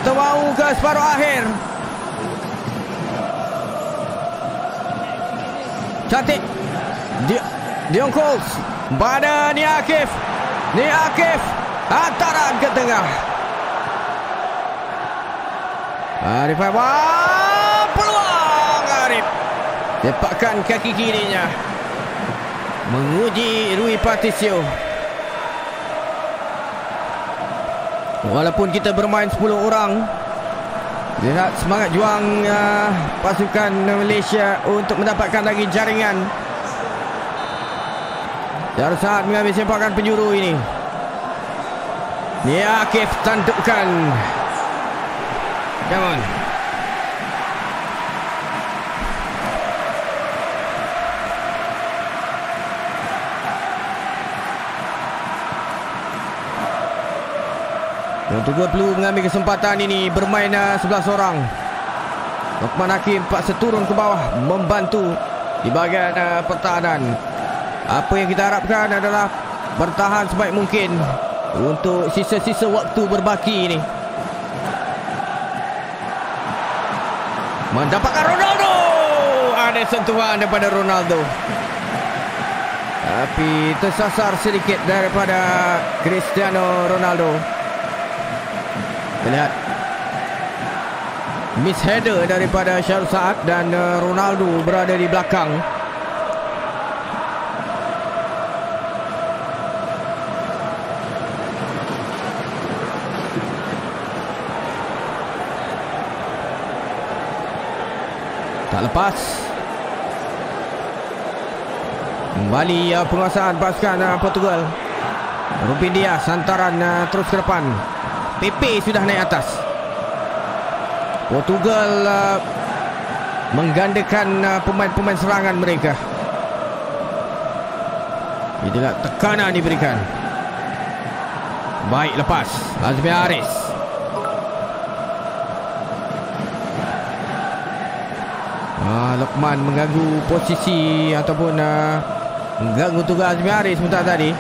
kita mau ke separuh akhir. Cantik. Di Dion Coles. Pada Ni Akif. Akif. Hantaran ke tengah. Arif Aiwan. Peluang Arif. Tepakkan kaki kirinya. Menguji Rui Patricio. Walaupun kita bermain 10 orang Lihat semangat juang uh, pasukan Malaysia untuk mendapatkan lagi jaringan. Dalam saat mengambil sempakan penjuru ini. Nia Akif tandukkan Come on Portugal perlu mengambil kesempatan ini bermain uh, 11 orang. Lokman Hakim paksa turun ke bawah membantu di bahagian uh, pertahanan. Apa yang kita harapkan adalah bertahan sebaik mungkin untuk sisa-sisa waktu berbaki ini. Mendapatkan Ronaldo. Ada sentuhan daripada Ronaldo. Tapi tersasar sedikit daripada Cristiano Ronaldo. Lihat Miss header daripada Syarul Saad dan uh, Ronaldo berada di belakang. Tak lepas. Kembali uh, penguasaan pasukan uh, Portugal. Rupin Diaz hantaran terus ke depan. Pepe sudah naik atas. Portugal uh, menggandakan uh, pemain-pemain serangan mereka. Itulah tekanan diberikan. Baik lepas. Azmi Aris. Ah, Lokman mengganggu posisi ataupun uh, mengganggu tugas Azmi Aris sebentar tadi.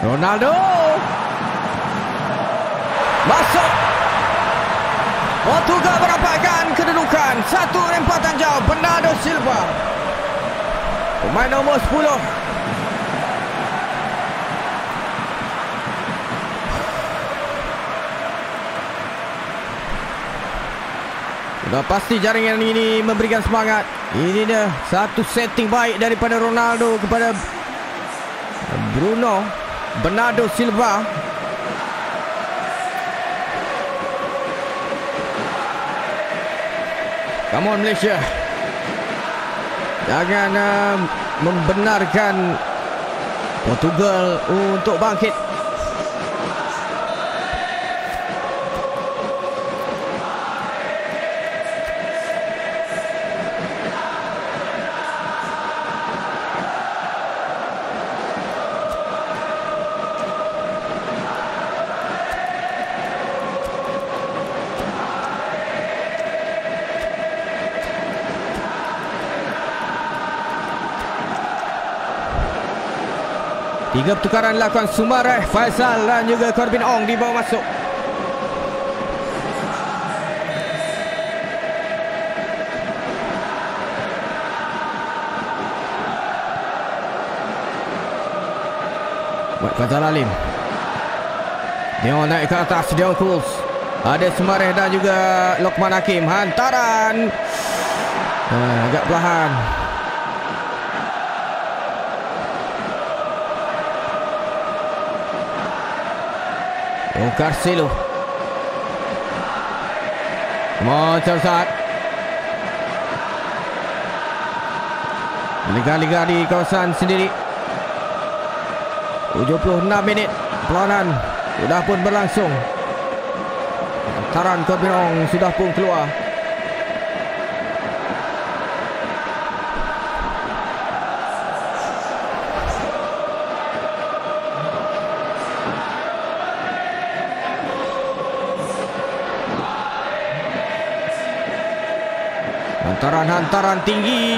Ronaldo. Masuk. Portugal merapatkan kedudukan. Satu rempatan jauh. Bernardo Silva. Pemain nombor 10. Sudah pasti jaringan ini memberikan semangat. Ini dia satu setting baik daripada Ronaldo kepada Bruno Bernardo Silva. Come on Malaysia. Jangan uh, membenarkan Portugal untuk bangkit. Tiga pertukaran lakukan Sumareh, Faisal dan juga Corbin Ong dibawa masuk. Buat Faisal Alim. Dion naik ke atas, Dion Kuls. Ada Sumareh dan juga Lokman Hakim. Hantaran. Uh, agak perlahan. Oh, Carcelo. Macam saat. Liga-liga di kawasan sendiri. 76 minit perlawanan sudah pun berlangsung. Taran Korbinong sudah pun keluar. Hantaran-hantaran tinggi.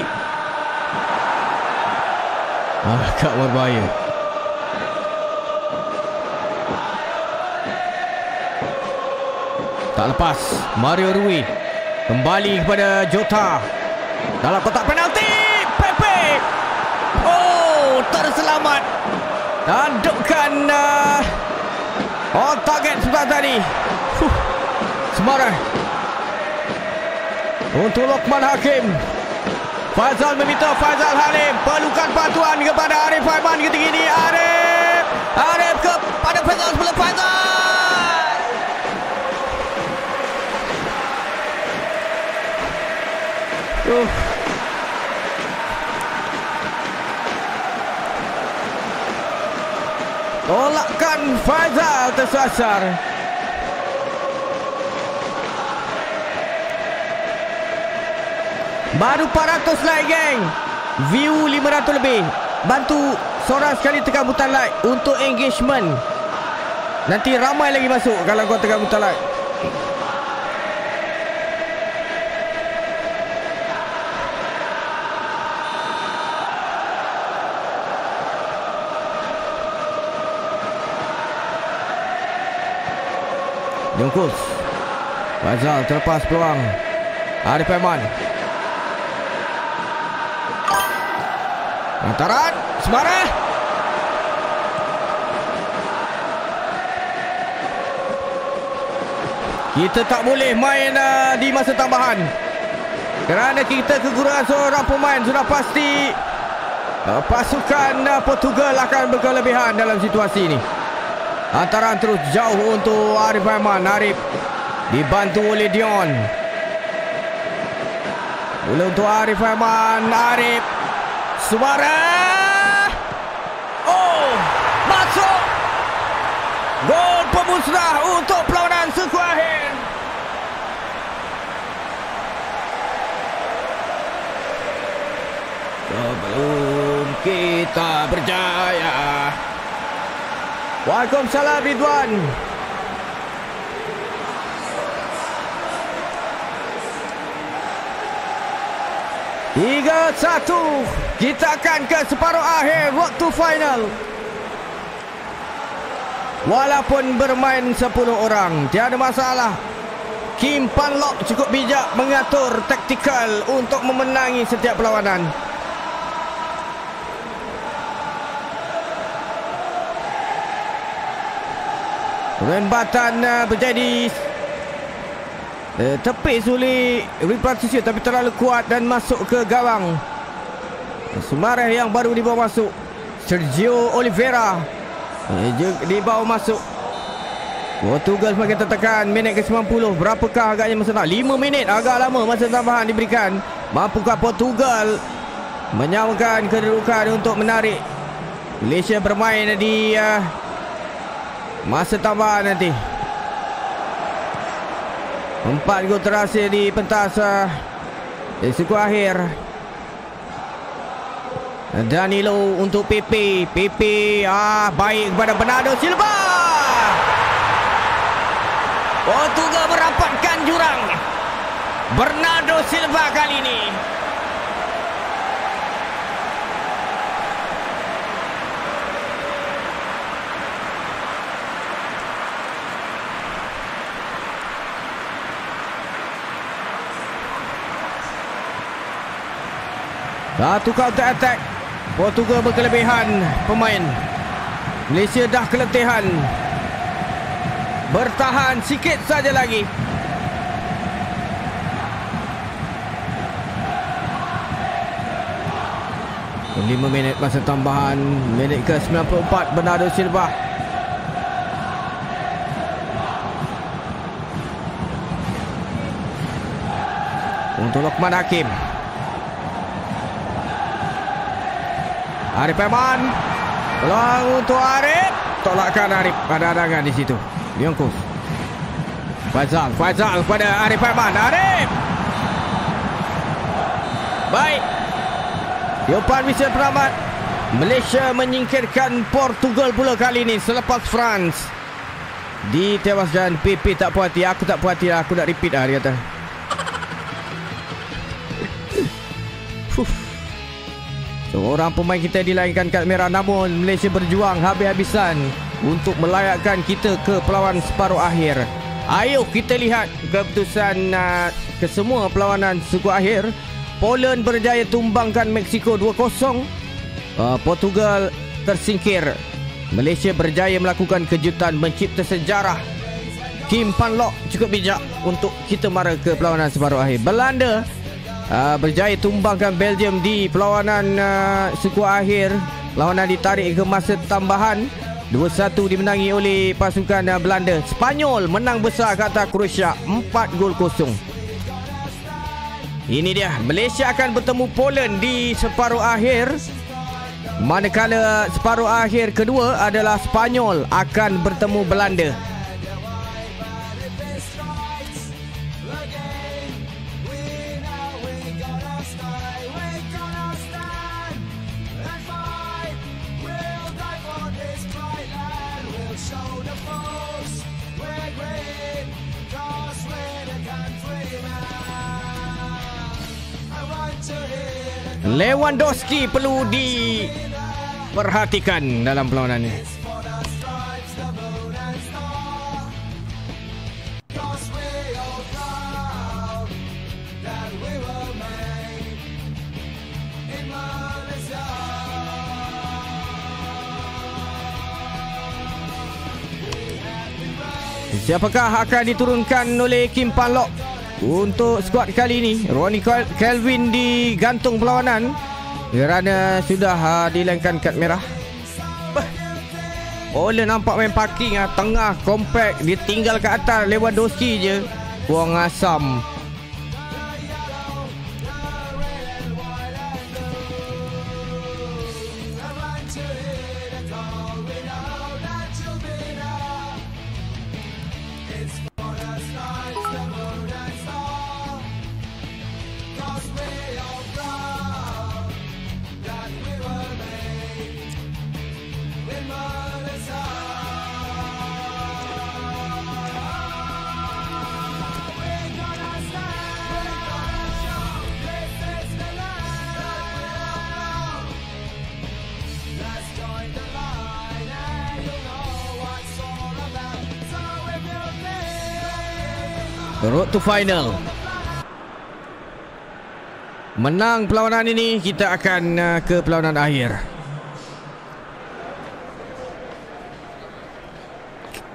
Ah, Agak berbahaya. Tak lepas. Mario Rui. Kembali kepada Jota. Dalam kotak penalti. Pepe. Oh, terselamat. Tandukkan uh, on target sebelah tadi. Huh. Semarang. Untuk Lokman Hakim. Fazal meminta Fazal Halim. Perlukan bantuan kepada Arif Aiman. Ketika ini Arif. Arif kepada Fazal sebelum Fazal Uh. Tolakkan Fazal tersasar Baru 400 like geng. View 500 lebih. Bantu seorang sekali tekan butang like Untuk engagement. Nanti ramai lagi masuk Kalau kau tekan butang like Jungkus. Fazal terlepas peluang. Arif Aiman Hantaran Semara Kita tak boleh main uh, di masa tambahan. Kerana kita kekurangan seorang pemain Sudah pasti uh, Pasukan uh, Portugal akan berkelebihan dalam situasi ini. Hantaran terus jauh untuk Arif Aiman. Arif dibantu oleh Dion. Mula untuk Arif Aiman. Arif Suara. Oh Masuk. Gol pemusnah untuk perlawanan suku akhir. Sebelum kita berjaya. Waalaikumsalam Ridwan Tiga satu. Kita akan ke separuh akhir Road to final. Walaupun bermain sepuluh orang Tiada masalah. Kim Pan Lok cukup bijak mengatur taktikal untuk memenangi setiap perlawanan. Rembatan uh, berjadi uh, tepis oleh Ripatisio tapi terlalu kuat dan masuk ke gawang. Sumareh yang baru dibawa masuk. Sergio Oliveira uh, dibawa masuk. Portugal semakin tertekan minit ke-90 berapakah agaknya masa nak 5 minit agak lama masa tambahan diberikan mampukah Portugal menyamakan kedudukan untuk menarik Malaysia bermain di uh, Masa tambahan nanti Empat gol terhasil di pentas uh, Di suku akhir. Danilo untuk PP PP ah, Baik kepada Bernardo Silva. Portugal merapatkan jurang. Bernardo Silva kali ini Satu counter attack. Portugal berkelebihan pemain. Malaysia dah keletihan. Bertahan sikit saja lagi. Lima minit masa tambahan. Minit ke 94 Bernardo Silva. Untuk Lokman Hakim Arif Eman Peluang untuk Arif. Tolakkan Arif Pada adangan di situ. Diongkos Faizal Faizal kepada Arif Eman Arif! Baik. Yopan Michel Peramat Malaysia menyingkirkan Portugal pula kali ini Selepas France Ditewaskan PP tak puas hati. Aku tak puas hati lah. Aku nak repeat lah dia kata Seorang pemain kita dilayangkan kad merah namun Malaysia berjuang habis-habisan untuk melayakkan kita ke perlawanan separuh akhir. Ayo kita lihat keputusan uh, kesemua perlawanan suku akhir. Poland berjaya tumbangkan Mexico 2-0. Uh, Portugal tersingkir. Malaysia berjaya melakukan kejutan mencipta sejarah. Kim Pan Lok cukup bijak untuk kita mara ke perlawanan separuh akhir. Belanda uh, berjaya tumbangkan Belgium di perlawanan uh, suku akhir. Lawanan ditarik ke masa tambahan. 2-1 dimenangi oleh pasukan uh, Belanda. Spanyol menang besar ke atas Croatia 4 gol kosong. Ini dia Malaysia akan bertemu Poland di separuh akhir. Manakala separuh akhir kedua adalah Spanyol akan bertemu Belanda Lewandowski perlu diperhatikan dalam perlawanan ini. Siapakah akan diturunkan oleh Kim Pan Lok untuk skuad kali ini Ronnie Kelvin digantung perlawanan. Kerana sudah uh, dilengkan kad merah. Oleh nampak main parking uh, tengah compact. Dia tinggal ke atas Lewandowski je. Buang asam to final. Menang perlawanan ini kita akan uh, ke perlawanan akhir.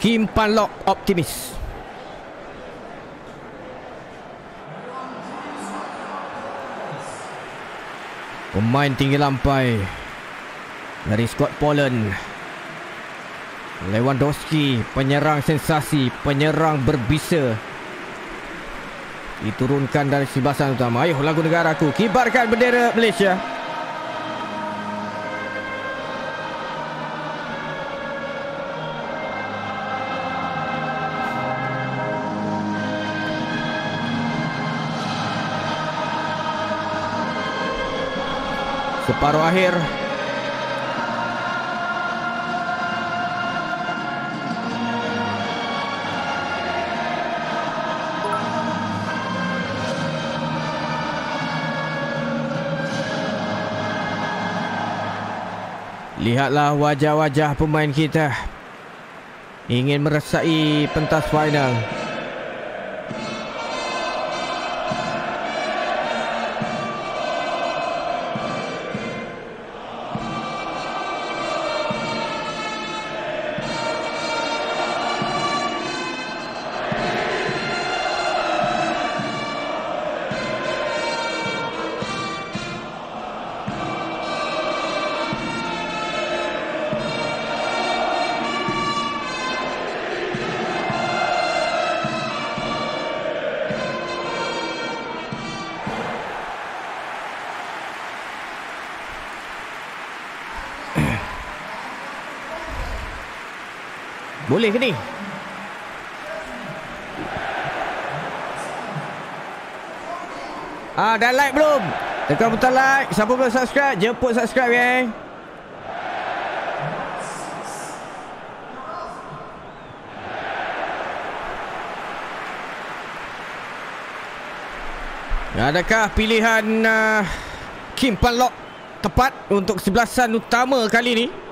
Kim Panlock optimis. Pemain tinggi lampai dari skuad Poland. Lewandowski, penyerang sensasi, penyerang berbisa diturunkan dari sebasan utama. Ayuh lagu negaraku. Kibarkan bendera Malaysia. Separuh akhir Lihatlah wajah-wajah pemain kita. Ingin meresai pentas final Boleh ke ni? Ah, dah like belum? Tekan butang like. Siapa belum subscribe, jemput subscribe ya. Eh. Adakah pilihan uh, Kim Panlock tepat untuk sebelasan utama kali ini?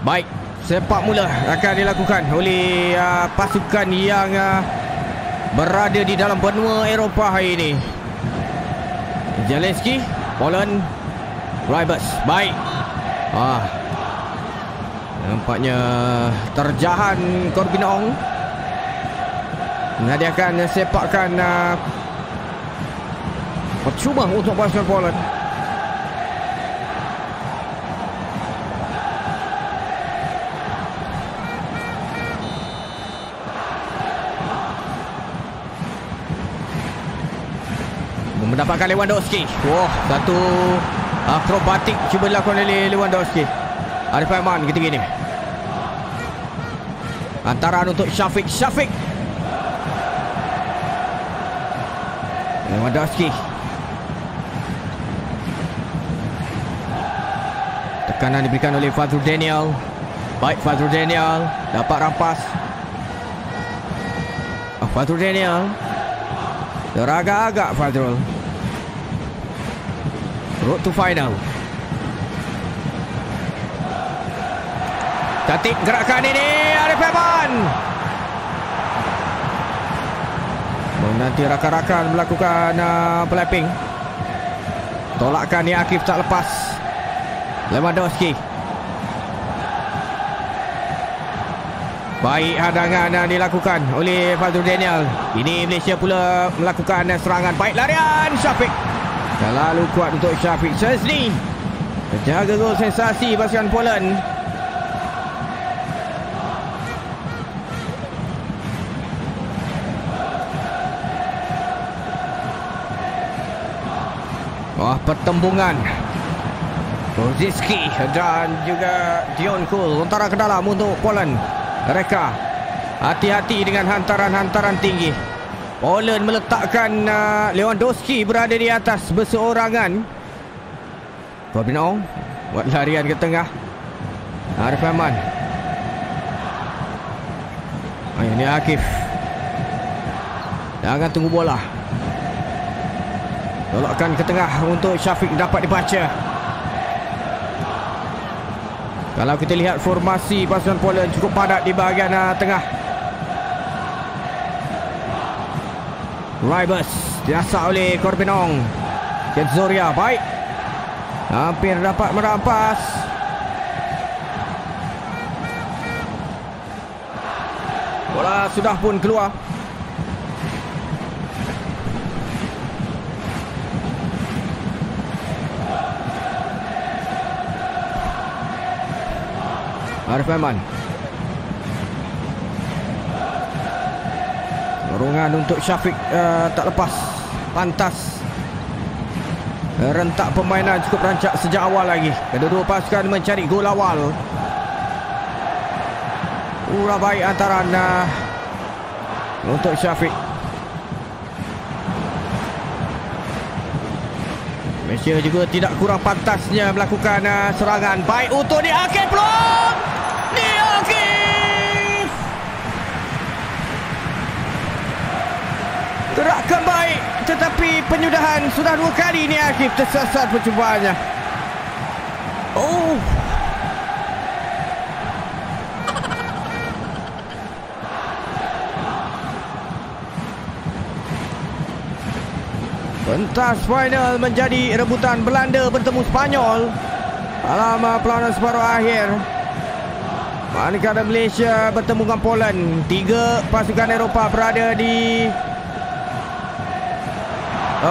Baik, sepak mula akan dilakukan oleh uh, pasukan yang uh, berada di dalam benua Eropah hari ini. Zelensky, Poland, Rybus. Baik. Ah. Nampaknya terjahan Corbinong. Menghadiahkan sepakan uh, percuma untuk pasukan Poland. Mendapatkan Lewandowski. Wah, satu akrobatik cuba dilakukan oleh Lewandowski. Arif Aiman ketika ini. Antaran untuk Syafiq. Syafiq. Lewandowski. Tekanan diberikan oleh Fazrul Daniel. Baik Fazrul Daniel. Dapat rampas. Oh, Fazrul Daniel. Teragak-agak Fazrul. Road to final. Cantik gerakan ini Arif Eman. Nanti rakan-rakan melakukan uh, pelapping. Tolakkan ni Akif tak lepas. Lewandowski. Baik hadangan yang dilakukan oleh Fadul Daniel. Ini Malaysia pula melakukan serangan. Baik larian Syafiq. Terlalu kuat untuk Syafiq. Chesney Menjaga gol sensasi pasukan Poland. Wah pertembungan. Roziski dan juga Dion Kul Antara ke dalam untuk Poland. Mereka Hati-hati dengan hantaran-hantaran tinggi Poland meletakkan uh, Lewandowski berada di atas berseorangan. Robin Ong buat larian ke tengah. Arif Ahmad. Oh, ini Akif. Jangan tunggu bola. Tolakkan ke tengah untuk Syafiq dapat dibaca. Kalau kita lihat formasi pasukan Poland cukup padat di bahagian uh, tengah. Ribus Diasak oleh Corbinong. Kenzoria baik. Hampir dapat merampas. Bola sudah pun keluar. Arif Aiman Dorongan untuk Syafiq uh, tak lepas. Pantas. Rentak permainan cukup rancak sejak awal lagi. Kedua-dua pasukan mencari gol awal. Pura baik antara uh, Untuk Syafiq. Malaysia juga tidak kurang pantasnya melakukan uh, serangan. Baik untuk di akhir peluang Gerakan baik tetapi penyudahan sudah dua kali ni Akif tersasar percubaannya. Oh. Pentas final menjadi rebutan Belanda bertemu Spanyol dalam perlawanan separuh akhir. Manakala Malaysia bertemu dengan Poland, tiga pasukan Eropah berada di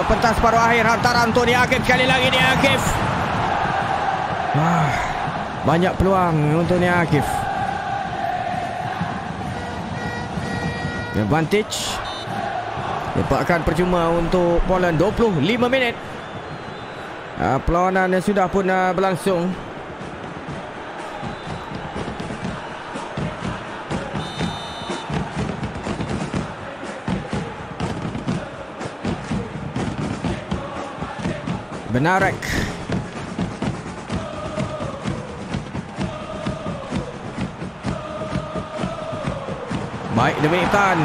pentas paruh akhir hantaran untuk Akif sekali lagi Nia Akif. Wah, banyak peluang untuk Nia Akif. Advantage. Dapatkan percuma untuk Poland 25 minit. Uh, perlawanan sudah pun uh, berlangsung. Benarek Baik Dominic Tan.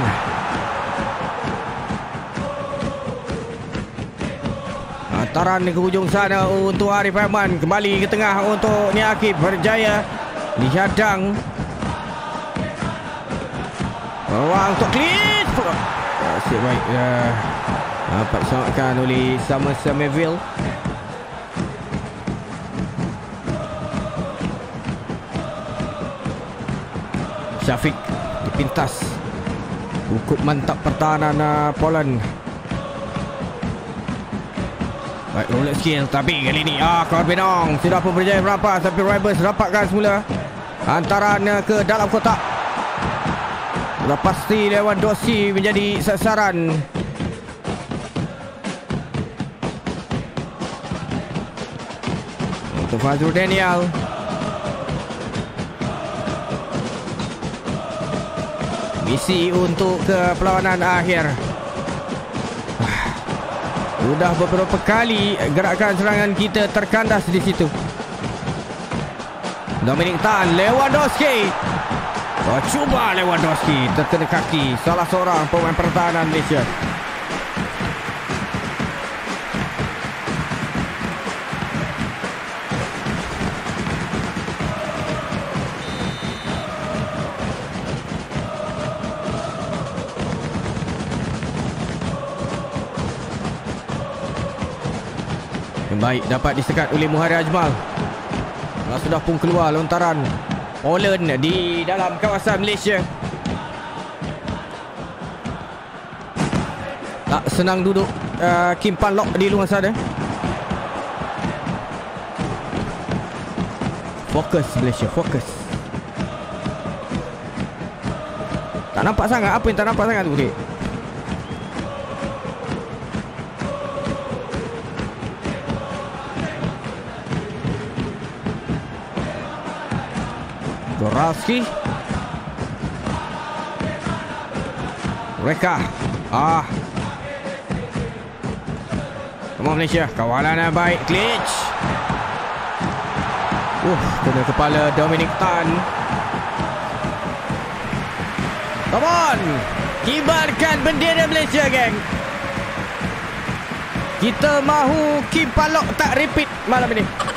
Hantaran ke hujung sana untuk Arif Ahman Kembali ke tengah untuk Niakib berjaya. Dihadang Ruang untuk Cliff. Asyik baik Dapat diselamatkan oleh Summer Somerville Syafiq dipintas Cukup mantap pertahanan uh, Poland. Baik roulette skill Tapi kali ini ah, Corbinong Sudah pun berjaya merampas Tapi Rivers dapatkan semula. Hantaran uh, ke dalam kotak. Sudah pasti Lewandowski menjadi sasaran. Untuk Fazrul Daniel Misi untuk ke perlawanan akhir. Sudah beberapa kali gerakan serangan kita terkandas di situ. Dominic Tan, Lewandowski. Oh, Cuba Lewandowski terkena kaki Salah seorang pemain pertahanan Malaysia Baik, dapat disekat oleh Muhari Ajmal. Nah, sudah pun keluar lontaran Poland di dalam kawasan Malaysia. Tak senang duduk uh, Kim Pan Lok di luar sana. Fokus Malaysia, fokus. Tak nampak sangat apa yang tak nampak sangat tu, Dik. Goralski Mereka. Ah. Come Malaysia. Kawalan yang baik. Glitch Uh, kena kepala Dominic Tan. Come on. Kibarkan bendera Malaysia geng. Kita mahu Kim Palok tak repeat malam ini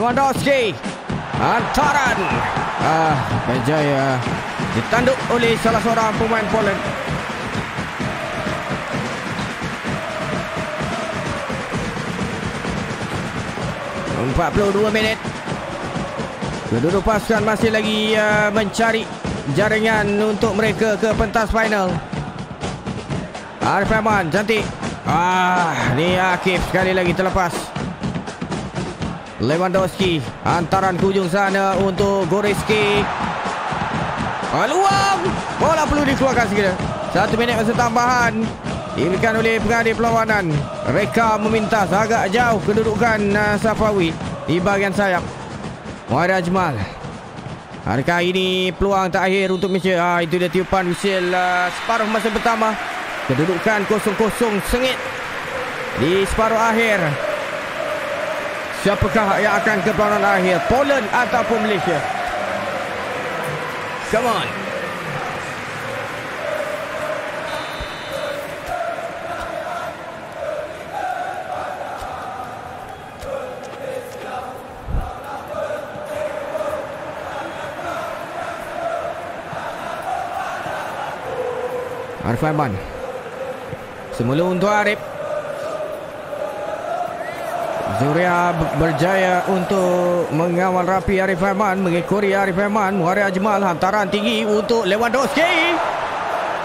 Lewandowski. Hantaran. Ah, berjaya ditanduk oleh salah seorang pemain Poland. Empat puluh dua minit. Kedua pasukan masih lagi uh, mencari jaringan untuk mereka ke pentas final. Arif Rahman cantik. Ah, ni Akif sekali lagi terlepas. Lewandowski antaran ke ujung sana untuk Goreski. Peluang. Bola perlu dikeluarkan segera. Satu minit masa tambahan. Diberikan oleh pengadil perlawanan. Reka meminta agak jauh kedudukan uh, Safawi di bahagian sayap. Muhammad Ajmal. Adakah ini peluang terakhir untuk Malaysia? Ah, itu dia tiupan whistle uh, separuh masa pertama. Kedudukan kosong-kosong sengit di separuh akhir. Siapakah yang akan ke perlawanan akhir? Poland ataupun Malaysia? Come on. Arif Aiman Semula untuk Arif Zuria berjaya untuk mengawal rapi Arif Aiman Mengikuri Arif Aiman Muhari Ajmal Hantaran tinggi untuk Lewandowski.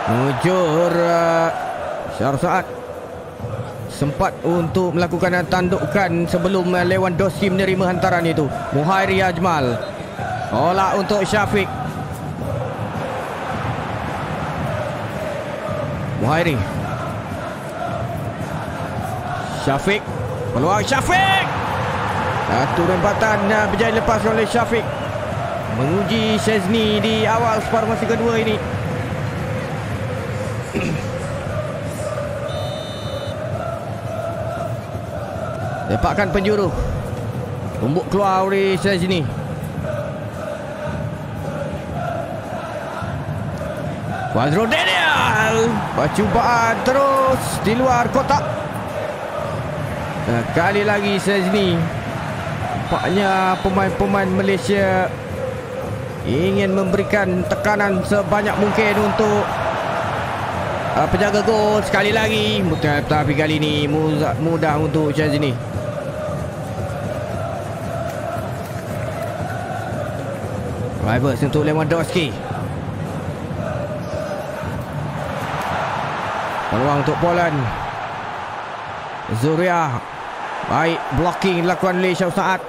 Mujur uh, Syar Saad. Sempat untuk melakukan tandukan sebelum Lewandowski menerima hantaran itu. Muhairi Ajmal. Olah untuk Syafiq. Muhairi Syafiq Peluang Syafiq. Satu rempatan berjaya lepas oleh Syafiq. Menguji Sezni di awal separuh masa kedua ini. Dapatkan penjuru. Tumbuk keluar oleh Sezni Fazrul Daniel. Percubaan terus di luar kotak Kali lagi Sezni Nampaknya pemain-pemain Malaysia Ingin memberikan tekanan sebanyak mungkin untuk uh, Penjaga gol. Sekali lagi Tapi kali ini mudah, mudah untuk Sezni Rivers untuk Lewandowski. Peluang untuk Poland. Zuria. Baik blocking dilakukan oleh Syaf Saad.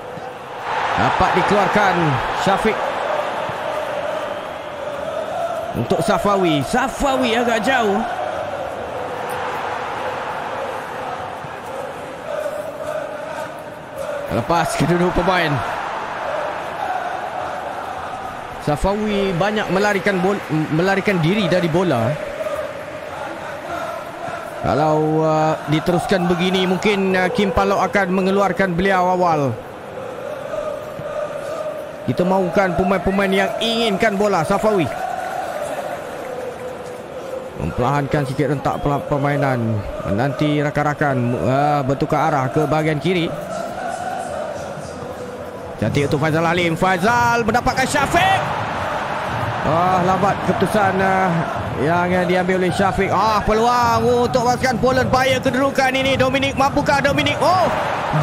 Dapat dikeluarkan Syafiq. Untuk Safawi. Safawi agak jauh. Lepas kedua pemain. Safawi banyak melarikan bola, melarikan diri dari bola. Kalau uh, diteruskan begini mungkin uh, Kim Palok akan mengeluarkan beliau awal. Kita mahukan pemain-pemain yang inginkan bola Safawi. Memperlahankan sikit rentak permainan. Nanti rakan-rakan uh, bertukar arah ke bahagian kiri. Cantik untuk Faizal Alim. Faizal mendapatkan Syafiq. Ah, lambat keputusan uh, yang diambil oleh Syafiq. Ah, peluang untuk pasukan Poland bayar kedudukan ini. Dominik mampukah Dominik? Oh,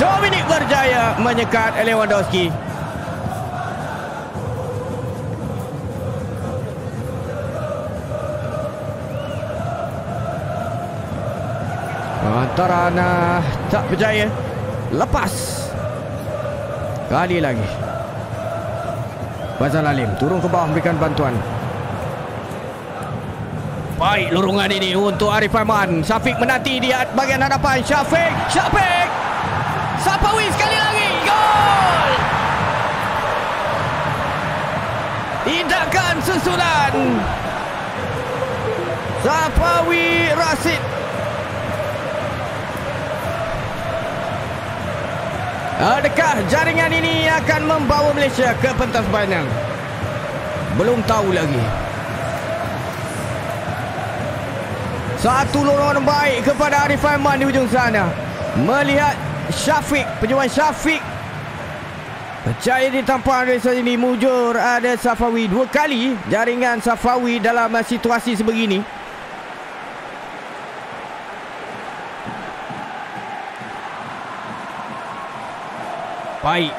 Dominik berjaya menyekat Lewandowski. Antaran uh, tak berjaya. Lepas. Kali lagi. Bazal Alim turun ke bawah memberikan bantuan. Baik lurungan ini untuk Arif Aiman. Syafiq menanti di bagian hadapan. Syafiq. Syafiq. Sapawi sekali lagi. Gol. Tindakan susulan. Sapawi Rasid. Adakah jaringan ini akan membawa Malaysia ke pentas final? Belum tahu lagi. Satu lorong baik kepada Arif Aiman di ujung sana. Melihat Syafiq, penjualan Syafiq. Percaya di dari saat ini Mujur ada Safawi. Dua kali Jaringan Safawi dalam situasi sebegini. Baik.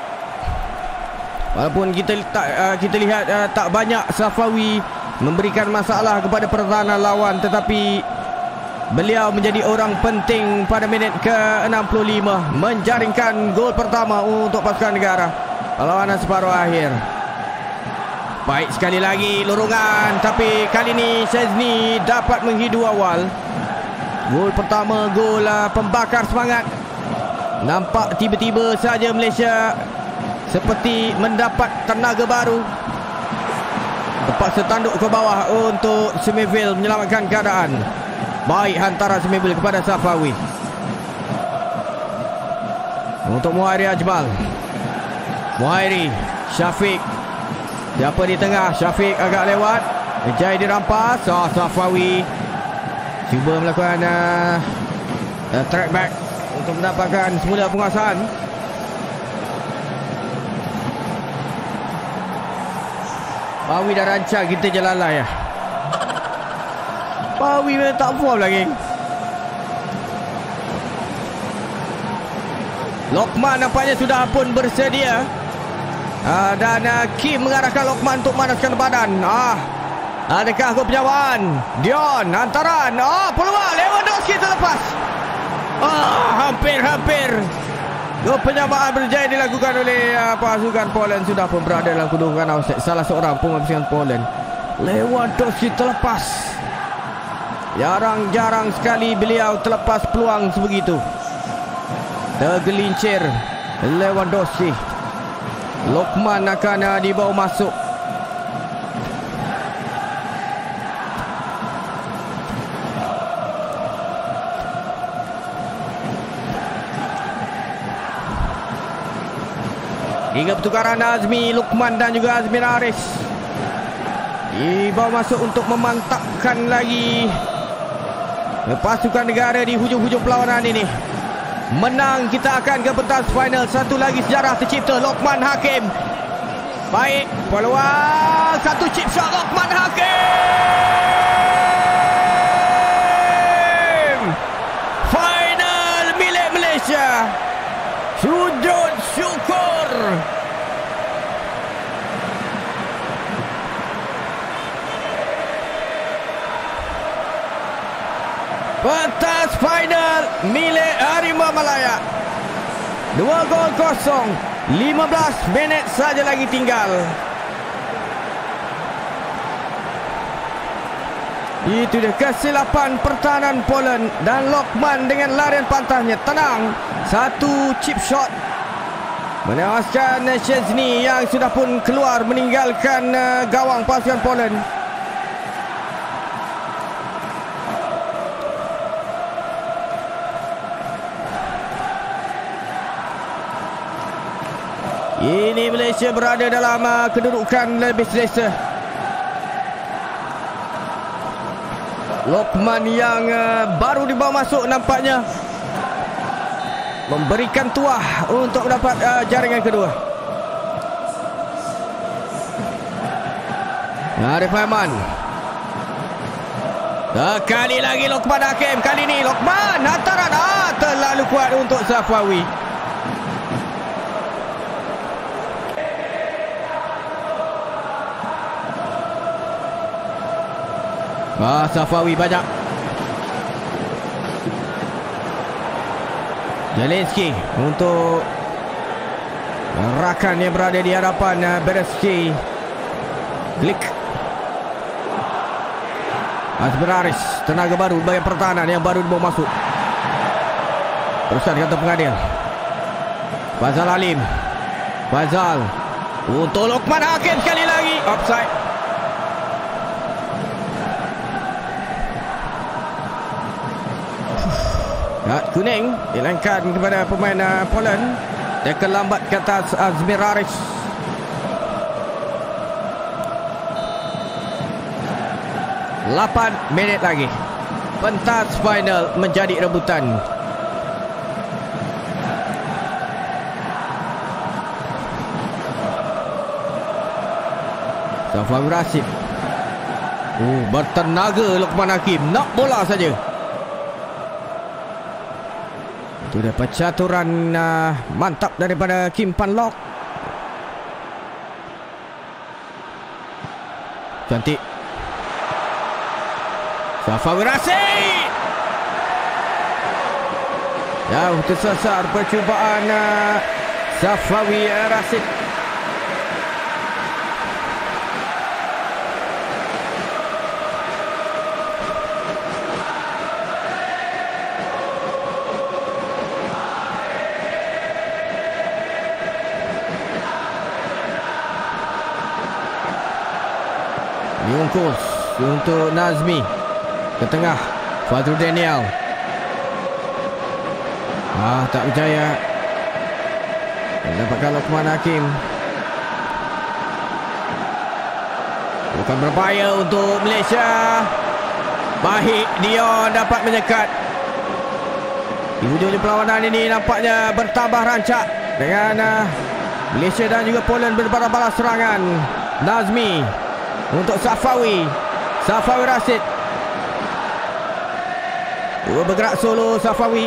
Walaupun kita tak uh, kita lihat uh, tak banyak Safawi memberikan masalah kepada pertahanan lawan tetapi beliau menjadi orang penting pada minit ke-65 menjaringkan gol pertama untuk pasukan negara perlawanan separuh akhir. Baik sekali lagi lorungan tapi kali ini Shezni dapat menghidu awal. Gol pertama gol uh, pembakar semangat. Nampak tiba-tiba saja Malaysia seperti mendapat tenaga baru terpaksa tanduk ke bawah untuk Semiville menyelamatkan keadaan baik hantaran Semiville kepada Safawi. Untuk Muhairi Ajmal. Muhairi Syafiq. Siapa di tengah? Syafiq agak lewat. Jai dirampas. Oh, Safawi. Cuba melakukan uh, track back untuk mendapatkan semula penguasaan. Pawi dah rancang kita je lalai lah Pawi memang tak form lagi. Lokman nampaknya sudah pun bersedia. Uh, Dan uh, Kim mengarahkan Lokman untuk manaskan badan. Ah, Adakah kepenyawaan Dion hantaran. Ah, Peluang. Lewandowski terlepas. Hampir-hampir. Dua penyamaan berjaya dilakukan oleh uh, pasukan Poland. Sudah pun berada dalam kedudukan. Salah seorang pemain Poland. Lewandowski terlepas. Jarang-jarang sekali beliau terlepas peluang sebegitu. Tergelincir Lewandowski. Lokman akan uh, dibawa masuk. Hingga pertukaran Azmi, Lukman dan juga Azmi Aris. Dibawa masuk untuk memantapkan lagi pasukan negara di hujung-hujung perlawanan ini. Menang kita akan ke pentas final. Satu lagi sejarah tercipta Lokman Hakim. Baik, peluang satu chip shot Lokman Hakim. Final milik Malaysia. Sujud syukur. Pentas final milik Harimau Malaya. Dua gol kosong. 15 minit saja lagi tinggal. Itu dia kesilapan pertahanan Poland dan Lokman dengan larian pantasnya tenang. Satu chip shot menewaskan Szczesny yang sudah pun keluar meninggalkan uh, gawang pasukan Poland. Malaysia berada dalam uh, kedudukan lebih selesa. Lokman yang uh, baru dibawa masuk nampaknya memberikan tuah untuk mendapat uh, jaringan kedua. Arif Aiman. Sekali lagi Lokman Hakim. Kali ini Lokman hantaran ah, terlalu kuat untuk Safawi. Ah, Safawi banyak. Jelinski untuk rakan yang berada di hadapan uh, Bereski. Klik. Asberaris, tenaga baru bagi pertahanan yang baru dibawa masuk. Teruskan kata pengadil. Fazal Alim. Fazal. Untuk Lokman Hakim sekali lagi. Offside. Kuning dilengkan kepada pemain uh, Poland. Dia kelambat ke atas Azmir Aris. Lapan minit lagi. Pentas final menjadi rebutan. Safawi Rashid. Oh, bertenaga Luqman Hakim. Nak bola saja. Itu dia percaturan uh, mantap daripada Kim Pan Lok. Cantik. Safawi Rashid. Jauh tersesar percubaan uh, Safawi Rashid. Untuk Nazmi. Ke tengah. Fadrul Daniel. Ah tak berjaya dapatkan Lokman Hakim. Bukan berbahaya untuk Malaysia. Baik Dion dapat menyekat. Di hujung perlawanan ini nampaknya bertambah rancak dengan uh, Malaysia dan juga Poland berbalas serangan. Nazmi untuk Safawi Safawi Rashid. Dua bergerak solo Safawi.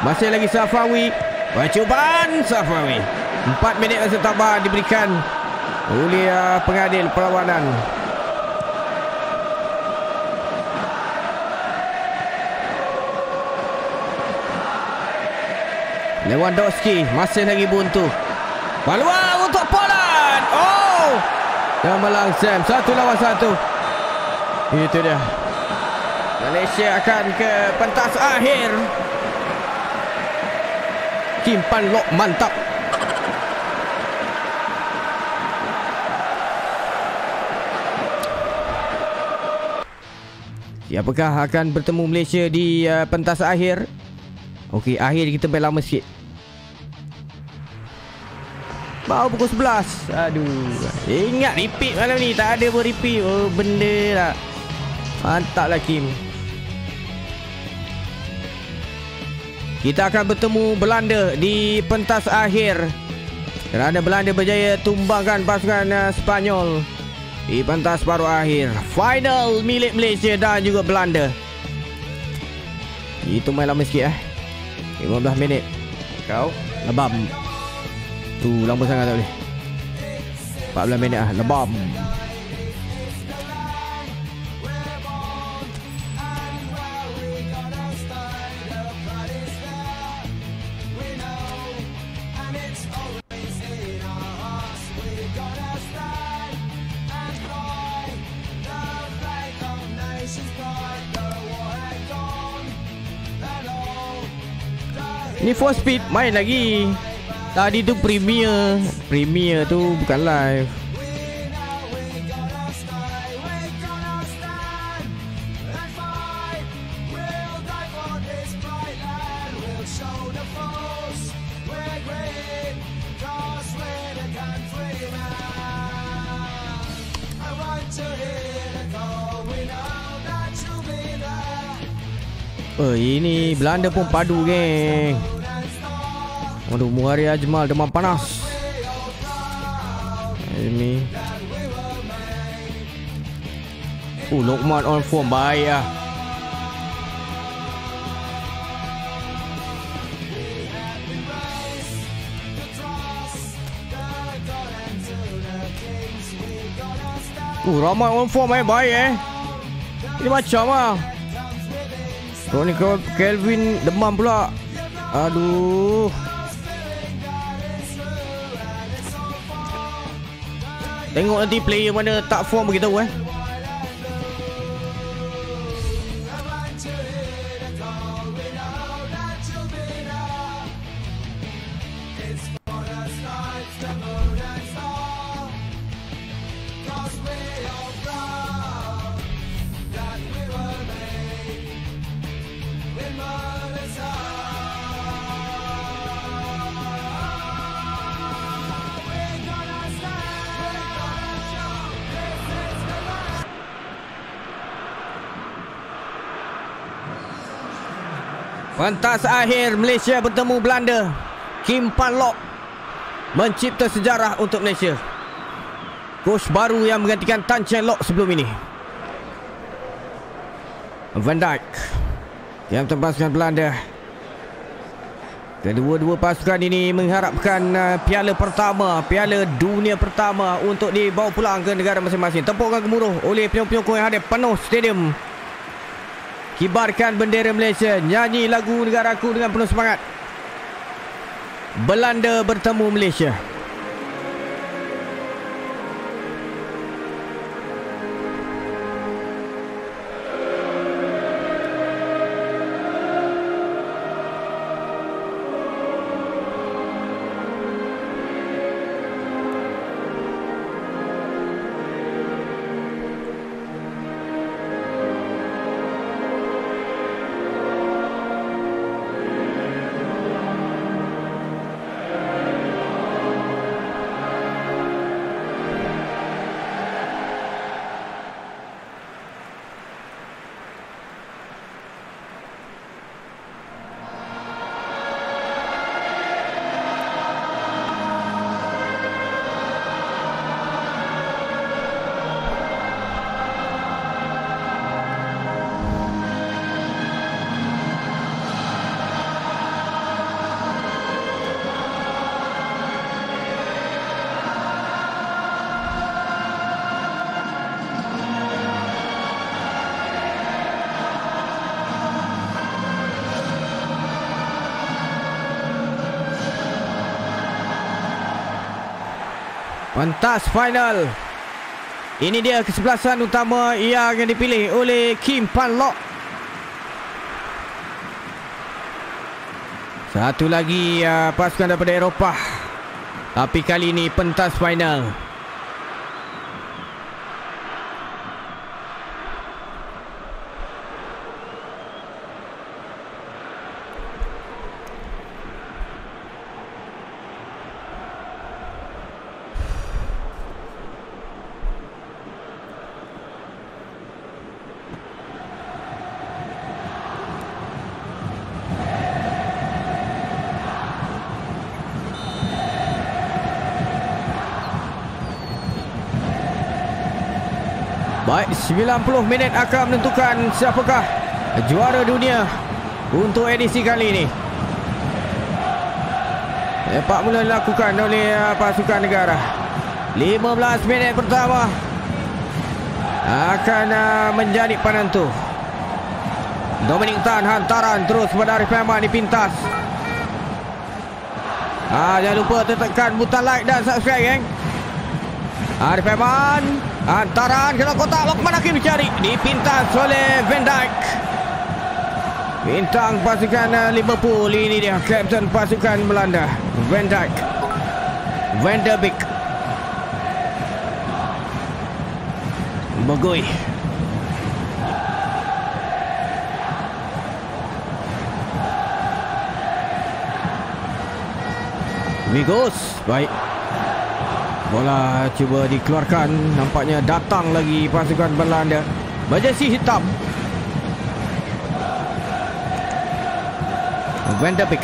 Masih lagi Safawi. Percubaan Safawi. Empat minit masa tambah diberikan Oleh uh, pengadil perlawanan. Lewandowski masih lagi buntu. Peluang untuk Poland. Oh! Yang melang Sam Satu lawan satu Itu dia. Malaysia akan ke pentas akhir. Kimpan Lok mantap. Siapakah akan bertemu Malaysia di uh, pentas akhir? Okey, akhir kita main lama sikit. Baru pukul 11 Aduh. Ingat. Repeat malam ni. Tak ada pun repeat. Oh benda lah Mantap lah Kim. Kita akan bertemu Belanda Di pentas akhir. Kerana Belanda berjaya Tumbangkan pasukan uh, Spanyol Di pentas paruh akhir. Final milik Malaysia Dan juga Belanda. Itu main lama sikit eh. 15 minit. Kau Lebam. Tu lama sangat tak boleh. 14 minit lah Lebam Ni for speed main lagi. Tadi tu premier. Premier tu bukan live Oh, ini Belanda pun padu geng Aduh, Muhari Ajmal demam panas. Ini. Oh, Lokman on form. Baik lah. Oh, ramai on form eh. Baik eh. Ini macam Tony Kelvin demam pula. Aduh. Tengok nanti player mana tak form beritahu eh. Pentas akhir Malaysia bertemu Belanda. Kim Pan Lok mencipta sejarah untuk Malaysia. Coach baru yang menggantikan Tan Chen Lok sebelum ini. Van Dijk. Yang tempaskan Belanda. Kedua-dua pasukan ini mengharapkan uh, piala pertama, piala dunia pertama untuk dibawa pulang ke negara masing-masing. Tepukan gemuruh oleh penyokong-penyokong yang hadir penuh stadium. Kibarkan bendera Malaysia, nyanyi lagu negaraku dengan penuh semangat. Belanda bertemu Malaysia. Pentas final. Ini dia kesebelasan utama yang dipilih oleh Kim Pan Lok. Satu lagi uh, pasukan daripada Eropah. Tapi kali ini pentas final. 90 minit akan menentukan siapakah juara dunia untuk edisi kali ini. Sepak mula dilakukan oleh uh, pasukan negara. 15 minit pertama akan uh, menjadi penentu. Dominic Tan hantaran terus pada Arif Ahmad dipintas. Ah, jangan lupa tekan butang like dan subscribe, geng. Arif Ahmad Hantaran ke kotak Lokman Hakim dicari? Dipintas oleh Van Dijk. Bintang pasukan uh, Liverpool. Ini dia Kapten pasukan Belanda Van Dijk. Van der Beek. Bogoi Migos. Baik Bola cuba dikeluarkan. Nampaknya datang lagi pasukan Belanda. Berjasi hitam. Van der Beek.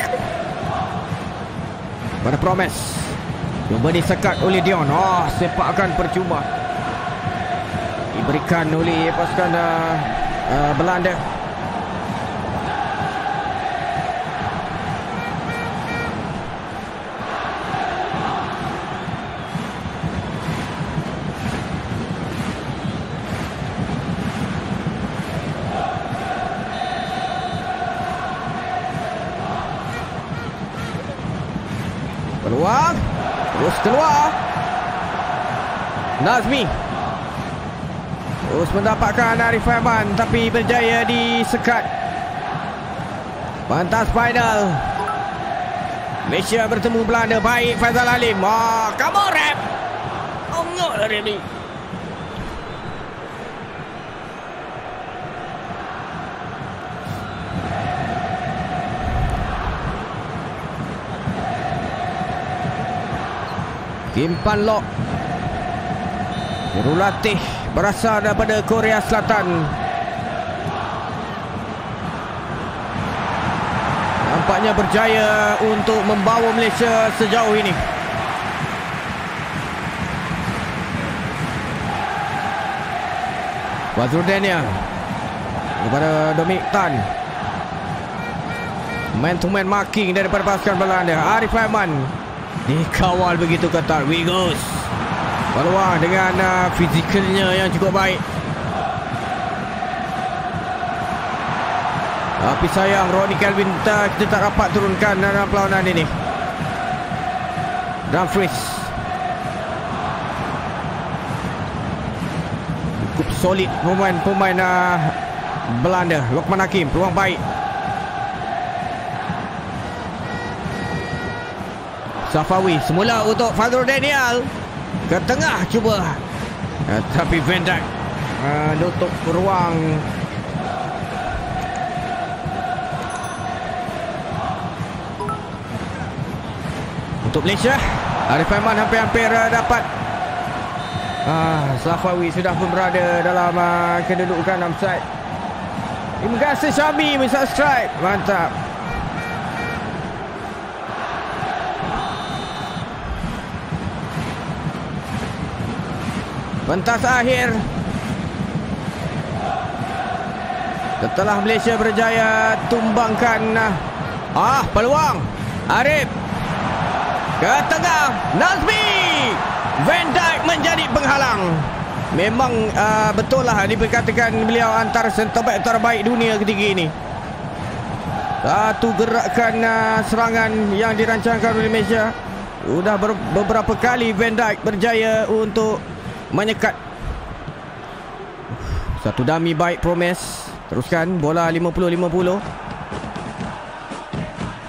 Pada Promes Cuba disekat oleh Dion. Oh sepakan percuma. Diberikan oleh pasukan uh, uh, Belanda Peluang Terus keluar Nazmi Terus mendapatkan Arif Rahman Tapi berjaya disekat Pantas final. Malaysia bertemu Belanda. Baik Faizal Alim. Oh, Come on rap. Ongok hari ni. Kimpan Lok Jurulatih berasal daripada Korea Selatan. Nampaknya berjaya untuk membawa Malaysia sejauh ini. Fazrul Daniel Kepada Dominic Tan. Man to man marking daripada pasukan Belanda Arif Aiman. Dikawal begitu ketat Wigos Peluang dengan uh, fizikalnya yang cukup baik Tapi sayang Ronnie Calvin kita, kita tak dapat turunkan dalam perlawanan ini Dumfries cukup solid pemain-pemain uh, Belanda. Lokman Hakim, peluang baik. Safawi semula untuk Fadrul Daniel. Ke tengah cuba. Uh, tapi Van Dijk uh, nutup ruang untuk Malaysia. Arif Aiman hampir-hampir uh, dapat Ah, Safawi sudah pun berada dalam uh, kedudukan offside. Terima kasih Syami subscribe. Mantap. Pentas akhir. Setelah Malaysia berjaya tumbangkan ah peluang Arif ke tengah Nazmi Van Dijk menjadi penghalang. Memang uh, betul lah diberkatakan beliau antara center back terbaik dunia ketika ini. Satu gerakan uh, serangan yang dirancangkan oleh Malaysia. Sudah ber- beberapa kali Van Dijk berjaya untuk menyekat. Satu dami baik Promes. Teruskan bola 50-50.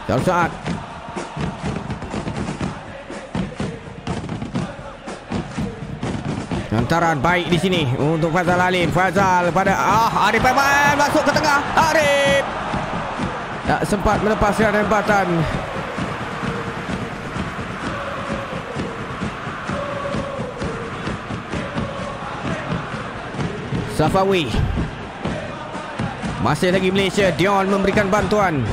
Satu saat Hantaran baik di sini untuk Fazal Alim. Fazal pada ah Arif Aiman masuk ke tengah. Arif tak sempat melepaskan hembatan. Safawi Masih lagi Malaysia Dion memberikan bantuan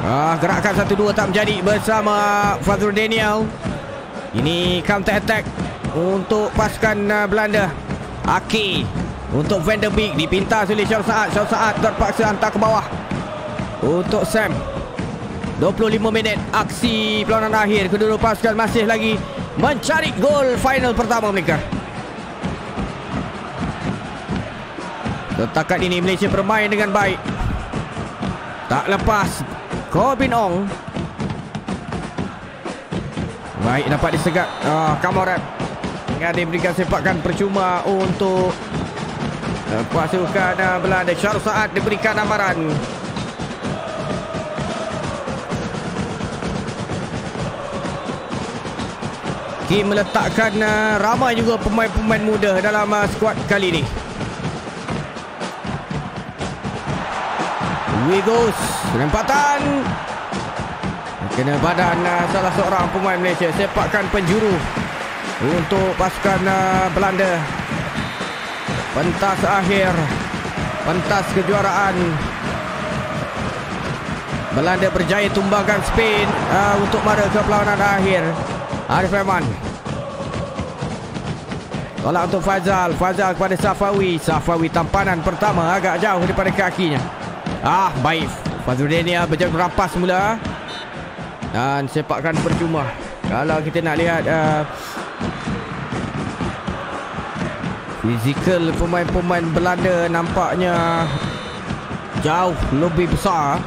ah, Gerakan 1-2 tak menjadi Bersama Fazrul Daniel ini counter attack untuk pasukan uh, Belanda. Aki untuk Van der Beek dipintas oleh Syar Saad. Syar Saad terpaksa hantar ke bawah. Untuk Sam. 25 minit aksi perlawanan akhir. Kedua pasukan masih lagi mencari gol final pertama mereka. Setakat ini Malaysia bermain dengan baik. Tak lepas Corbin Ong. Baik dapat disegat uh, Kamorat Yang diberikan sepakan percuma Untuk Pasukan uh, Belanda. Syar Saat diberikan amaran. Kim meletakkan uh, ramai juga pemain-pemain muda dalam skuad kali ini. Wigos, penempatan. Kena badan uh, salah seorang pemain Malaysia. Sepakkan penjuru Untuk pasukan uh, Belanda. Pentas akhir Pentas kejuaraan. Belanda berjaya tumbangkan Spain uh, Untuk mara ke perlawanan akhir. Arif Rahman Tolak untuk Fazal. Fazal kepada Safawi. Safawi tampanan pertama agak jauh daripada kakinya Ah baik. Fazrul Dania berjaya merampas semula dan sepakkan percuma. Kalau kita nak lihat uh, fizikal pemain-pemain Belanda nampaknya jauh lebih besar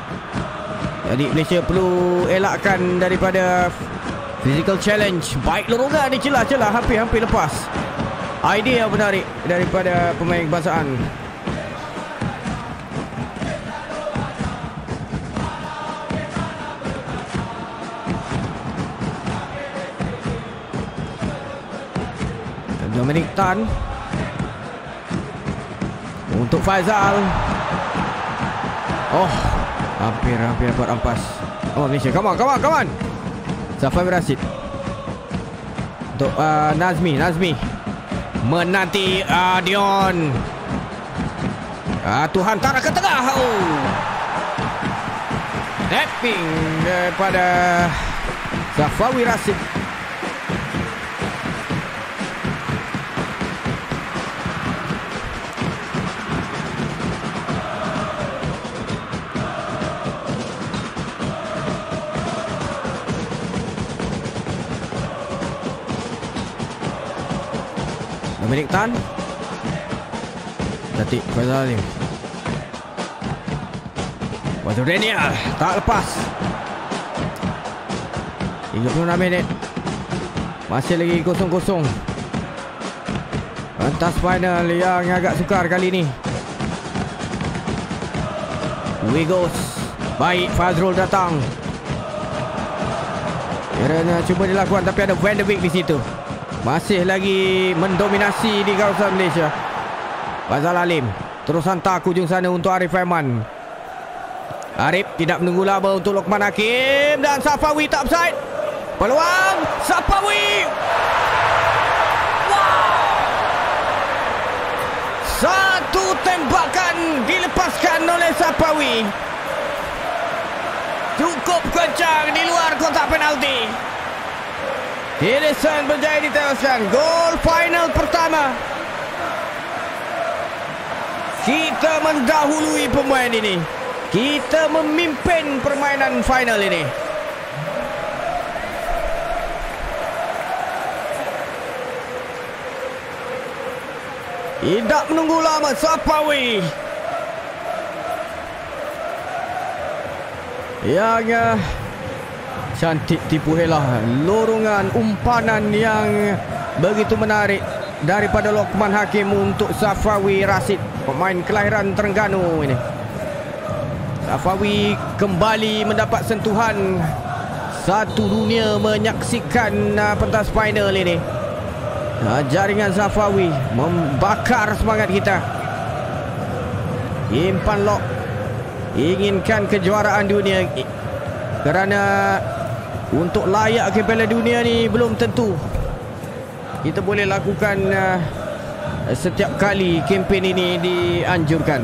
jadi Malaysia perlu elakkan daripada physical challenge. Baik lorongan ni celah-celah hampir-hampir lepas. Idea menarik daripada pemain kebangsaan Dominic Tan Untuk Faizal. Oh Hampir-hampir dapat ampas. Oh Malaysia. Come on, come on, come on. Zafar Rasid Untuk uh, Nazmi Nazmi. Menanti uh, Dion. Uh, Tuhan Tara ke tengah. Oh. Tapping Daripada Zafawi Rasid Milik Tan. Datik Faizal Alim. Waktu Daniel Tak lepas. 36 minit Masih lagi kosong-kosong. Pentas final yang agak sukar kali ini Wigos. Baik Fazrul datang. Kiranya cuba dilakukan Tapi ada Van de Beek di situ Masih lagi mendominasi di kawasan Malaysia. Fazal Alim Terus hantar ke ujung sana untuk Arif Aiman. Arif tidak menunggu lama untuk Lokman Hakim Dan Safawi tak upside Peluang Sapawi Wow! Satu tembakan dilepaskan oleh Sapawi Cukup kencang di luar kotak penalti Edison berjaya ditewaskan Gol final pertama. Kita mendahului pemain ini. Kita memimpin permainan final ini. Tidak menunggu lama Sapawi. Yang uh, Cantik tipu helah. Lorungan umpanan yang Begitu menarik Daripada Lokman Hakim untuk Safawi Rasid Pemain kelahiran Terengganu ini. Safawi kembali mendapat sentuhan. Satu dunia menyaksikan uh, pentas final ini. Ha, jaringan Safawi membakar semangat kita. Impan Lok inginkan kejuaraan dunia kerana untuk layak ke Piala Dunia ni belum tentu. Kita boleh lakukan uh, setiap kali kempen ini dianjurkan.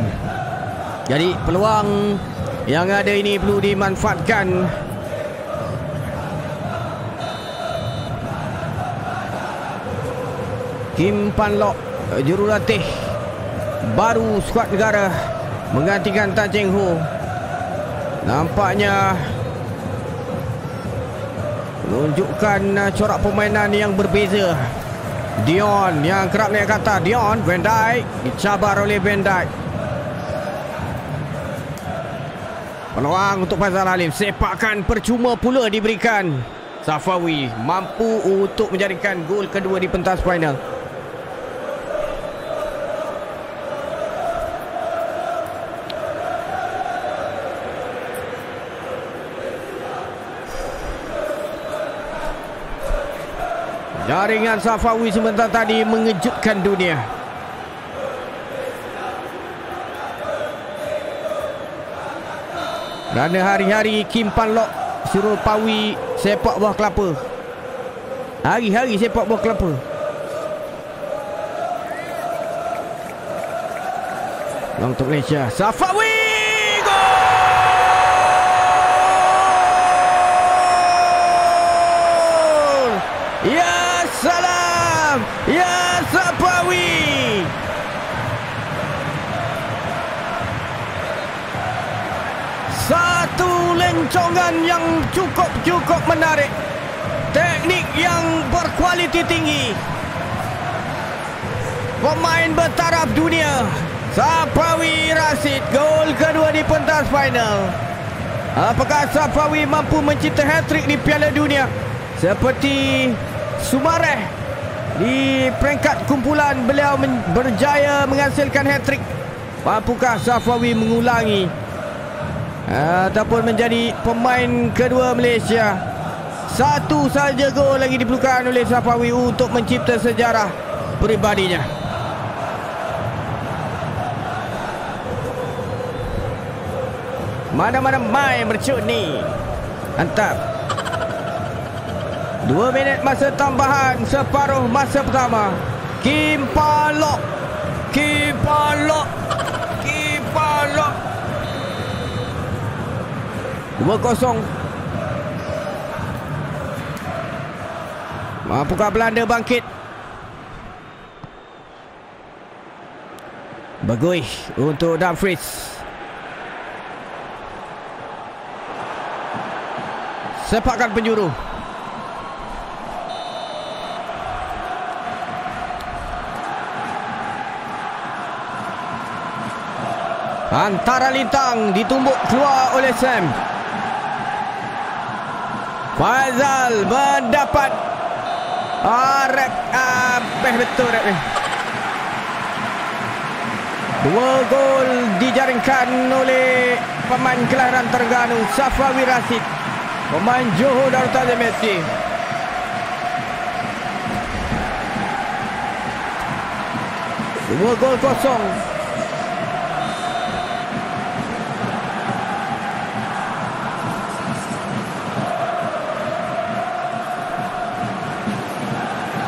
Jadi peluang yang ada ini perlu dimanfaatkan. Kim Pan Lok jurulatih baru skuad negara menggantikan Tan Cheng Ho. Nampaknya menunjukkan uh, corak permainan yang berbeza. Dion yang kerap naik kata Dion Van Dijk. Dicabar oleh Van Dijk. Peluang untuk Fazal Alim sepakan percuma pula diberikan. Safawi mampu untuk menjadikan gol kedua di pentas final Jaringan Safawi sebentar tadi mengejutkan dunia. Kerana hari-hari Kim Pan Lok suruh pawi sepak buah kelapa. Hari-hari sepak buah kelapa. Long Malaysia. Safawi! Lencongan yang cukup-cukup menarik. Teknik yang berkualiti tinggi. Pemain bertaraf dunia. Sapawi Rasid Gol kedua di pentas final. Apakah Sapawi mampu mencipta hat-trick di Piala Dunia? Seperti Sumareh di peringkat kumpulan beliau berjaya menghasilkan hat-trick. Mampukah Safawi mengulangi ataupun menjadi pemain kedua Malaysia? Satu saja gol lagi diperlukan oleh Safawi untuk mencipta sejarah peribadinya. Mana-mana main bercut ni. Mantap. Dua minit masa tambahan separuh masa pertama. Kim Palok. Kim Palok. 2-0 Mampukah Belanda bangkit. Bagui untuk Dumfries Sepakkan penjuru. Antara lintang ditumbuk keluar oleh Sam. Fazal mendapat ah, rep. Ah, betul rep ni. Dua gol dijaringkan oleh pemain kelahiran Terengganu Safawi Rasid. Pemain Johor Darussalam FC. Dua gol kosong.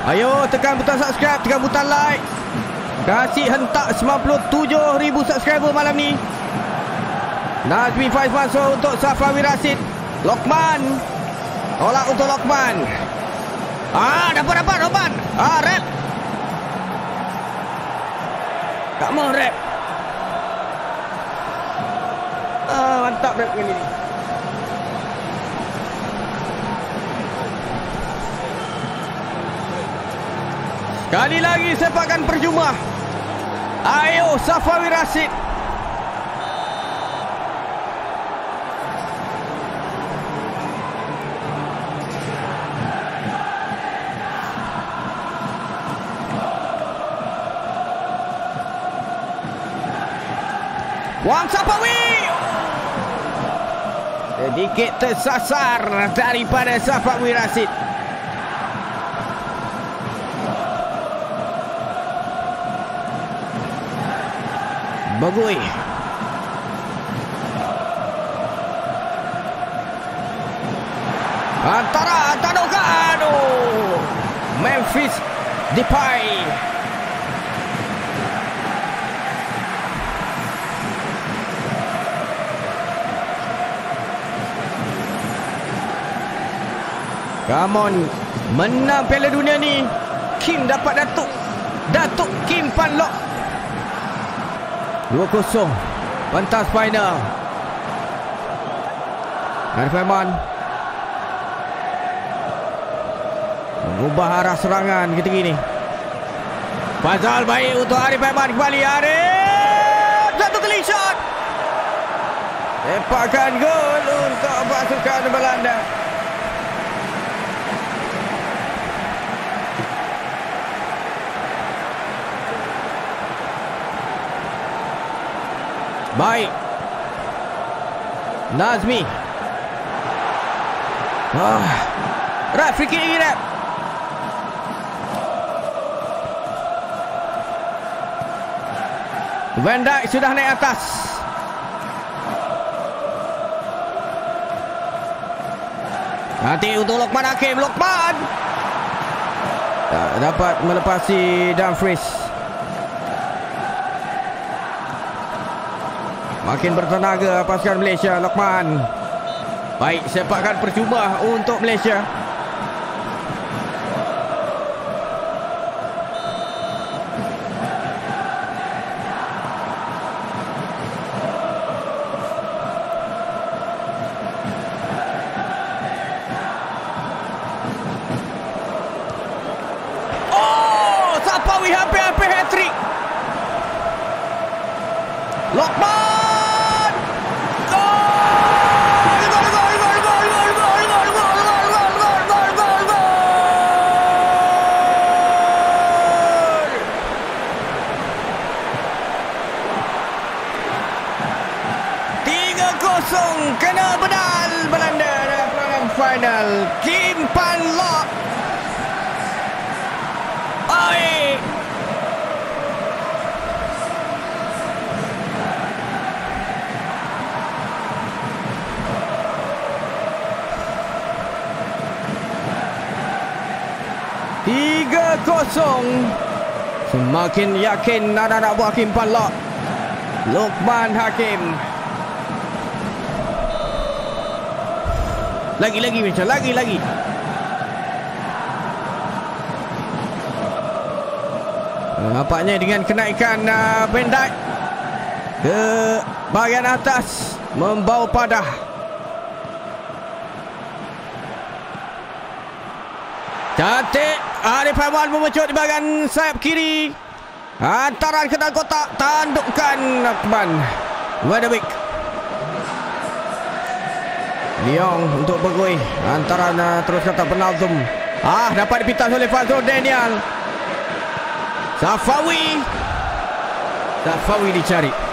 Ayo tekan butang subscribe, tekan butang like. Kasih hentak 97,000 subscriber malam ni. Nazmi Faiz Mansur untuk Safawi Rasid. Lokman. Tolak untuk Lokman. Ah, dapat dapat Lokman. Ah, rap. Tak mau rap. Ah, mantap rap kali ni. Sekali lagi sepakan percuma. Ayo Safawi Rasid. Wang Safawi. Sedikit tersasar daripada Safawi Rasid. Bagui. Antara Tanokan. Oh. Memphis Depay. Come on. Menang Piala Dunia ni. Kim dapat Datuk. Datuk Kim Panlok 2-0 Pentas final. Arif Aiman Mengubah arah serangan ketika ini Fazal baik untuk Arif Aiman kembali Arif! Satu kali shot! Sepakan gol untuk pasukan Belanda Baik. Nazmi. Ah. Rap free kick lagi rap. Van Dijk sudah naik atas. Nanti untuk Lokman Hakim. Lokman. Tak dapat melepasi Dumfries. Makin bertenaga pasukan Malaysia Lokman. Baik sepakan percuma untuk Malaysia Semakin yakin anak-anak buah Kim Pan Lock Lukman Hakim Lagi-lagi macam lagi-lagi. Nampaknya dengan kenaikan uh, bendak ke bahagian atas membau padah. Cantik Arif Aiman memecut di bahagian sayap kiri. Antaran ke dalam kotak tandukkan Akman. Wedwick. Leong untuk bergui antara uh, terus kata penaltum. Ah dapat dipintas oleh Fazrul Daniel. Safawi. Safawi dicari.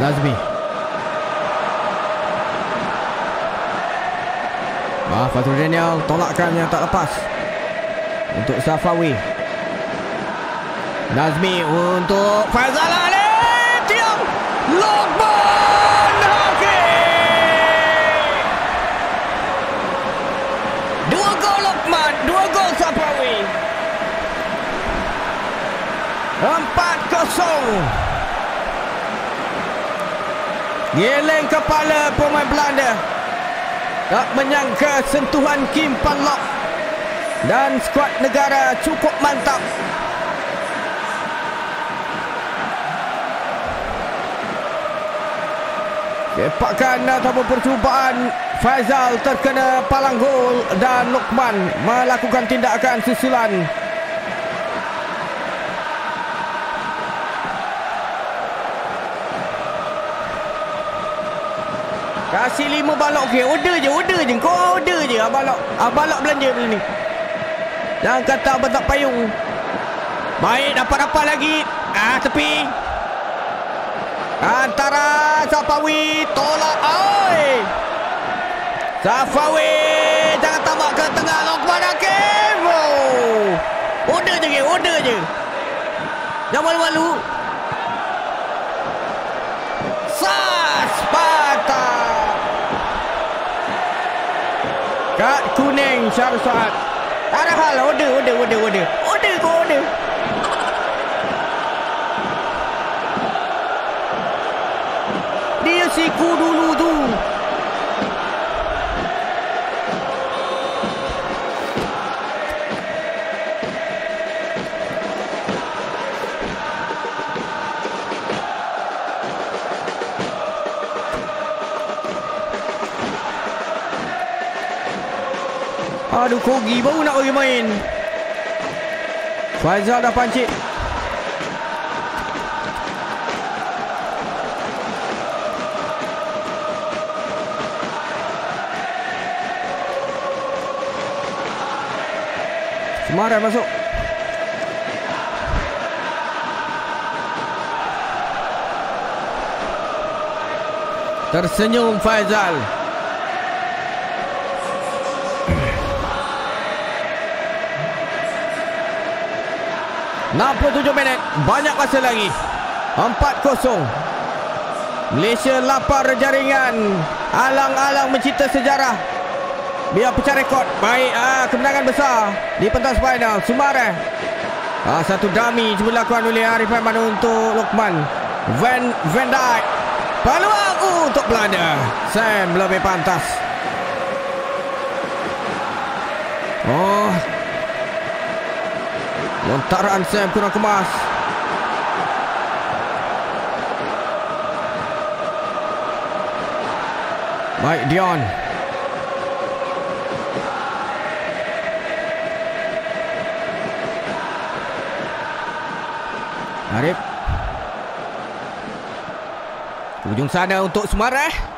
Nazmi. Ah, Fatul Daniel tolakkan yang tak lepas. Untuk Safawi. Nazmi untuk Faizal Ali. Tiang. Lokman. Dua gol Lokman. Dua gol Safawi. Empat kosong. Geleng kepala pemain Belanda. Tak menyangka sentuhan Kim Panlock. Dan skuad negara cukup mantap. Sepakan ataupun percubaan Faizal terkena palang gol dan Lokman melakukan tindakan susulan Kasih lima balok okey. Order je, order je. Kau order je abalok. Abalok belanja benda ni. Jangan kata abang tak payung. Baik, dapat apa lagi? Ah, tepi. Antara Safawi tolak. Oi. Safawi jangan tambah ke tengah Lokman Hakim. Oh. Order je, order je. Jangan malu-malu. Kuning Syarul Suat. Tak ada hal. Order, order, order, order. Order kau order. Dia siku dulu Aduh Kogi baru nak bagi main. Faizal dah pancit. Semaran masuk. Tersenyum Faizal 67 minit. Banyak masa lagi. 4-0 Malaysia lapar jaringan. Alang-alang mencipta sejarah. Biar pecah rekod. Baik ah, kemenangan besar Di pentas final. Sumare ah, Satu dummy cuba lakukan oleh Arif Ahmad untuk Lokman. Van Van Dijk. Peluang uh, untuk Belanda. Sam lebih pantas Oh Lontaran Sam kurang kemas. Baik Dion. Arif. Ujung sana untuk Semarang.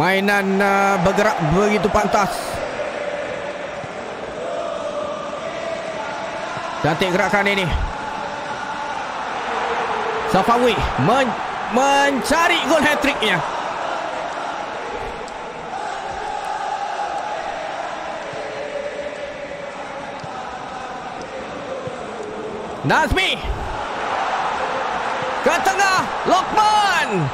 Permainan uh, bergerak begitu pantas. Cantik gerakan ini. Safawi men mencari gol hat-tricknya. Nazmi ke tengah Lokman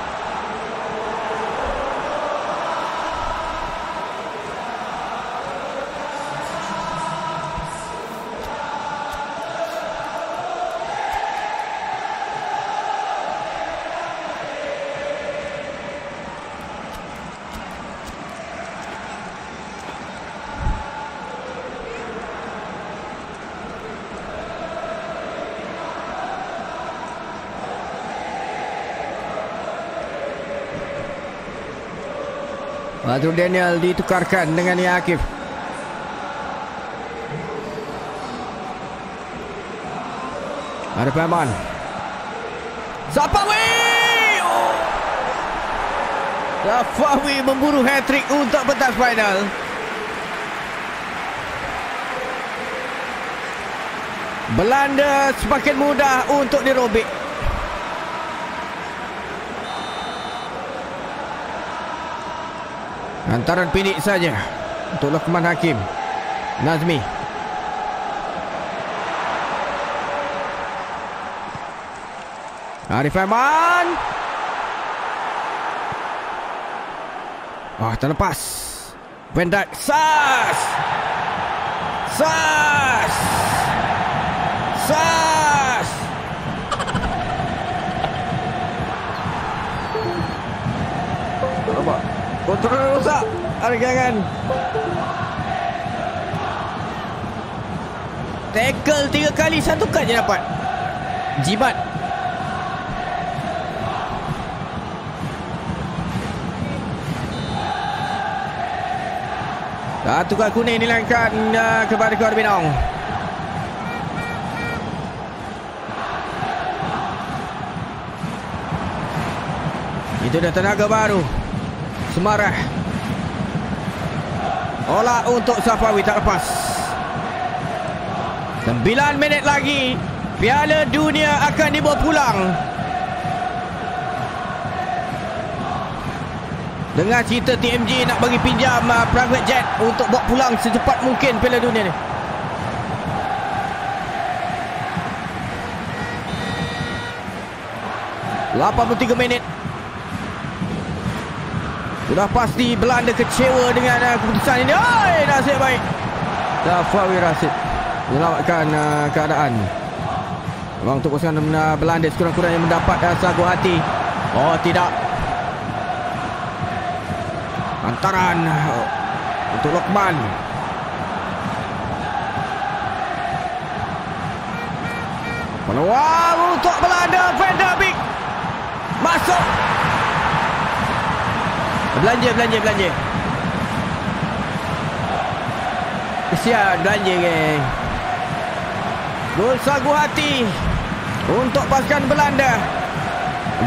Badrul Daniel ditukarkan dengan Nia Akif. Ada Paman. Sapawi! Oh. Sapawi memburu hat-trick untuk pentas final. Belanda semakin mudah untuk dirobek. Hantaran pindik saja untuk Lokman Hakim. Nazmi. Arif Aiman. Oh, terlepas. Van Dijk. Sas! Sas! Sas! Nampak? Kontrol rosak. Ada gangan. Tackle tiga kali satu kad je dapat. Jimat. Satu kad kuning dilangkan uh, kepada Corbin Ong. Itu dah tenaga baru. Semarah. Olah untuk Safawi tak lepas. 9 minit lagi. Piala dunia akan dibawa pulang. Dengan cerita TMG nak bagi pinjam uh, private jet untuk bawa pulang secepat mungkin Piala dunia ni. Lapan puluh tiga minit sudah pasti Belanda kecewa dengan uh, keputusan ini. Oi, nasib baik. Zafawi Rasid menyelamatkan uh, keadaan. Memang untuk pasukan uh, Belanda sekurang-kurangnya mendapat uh, sagu hati. Oh, tidak. Antaran uh, untuk Lokman. Peluang untuk Belanda. Van der Beek. Masuk. Belanja, belanja, belanja. Kesian belanja, geng. Gol sagu hati untuk pasukan Belanda.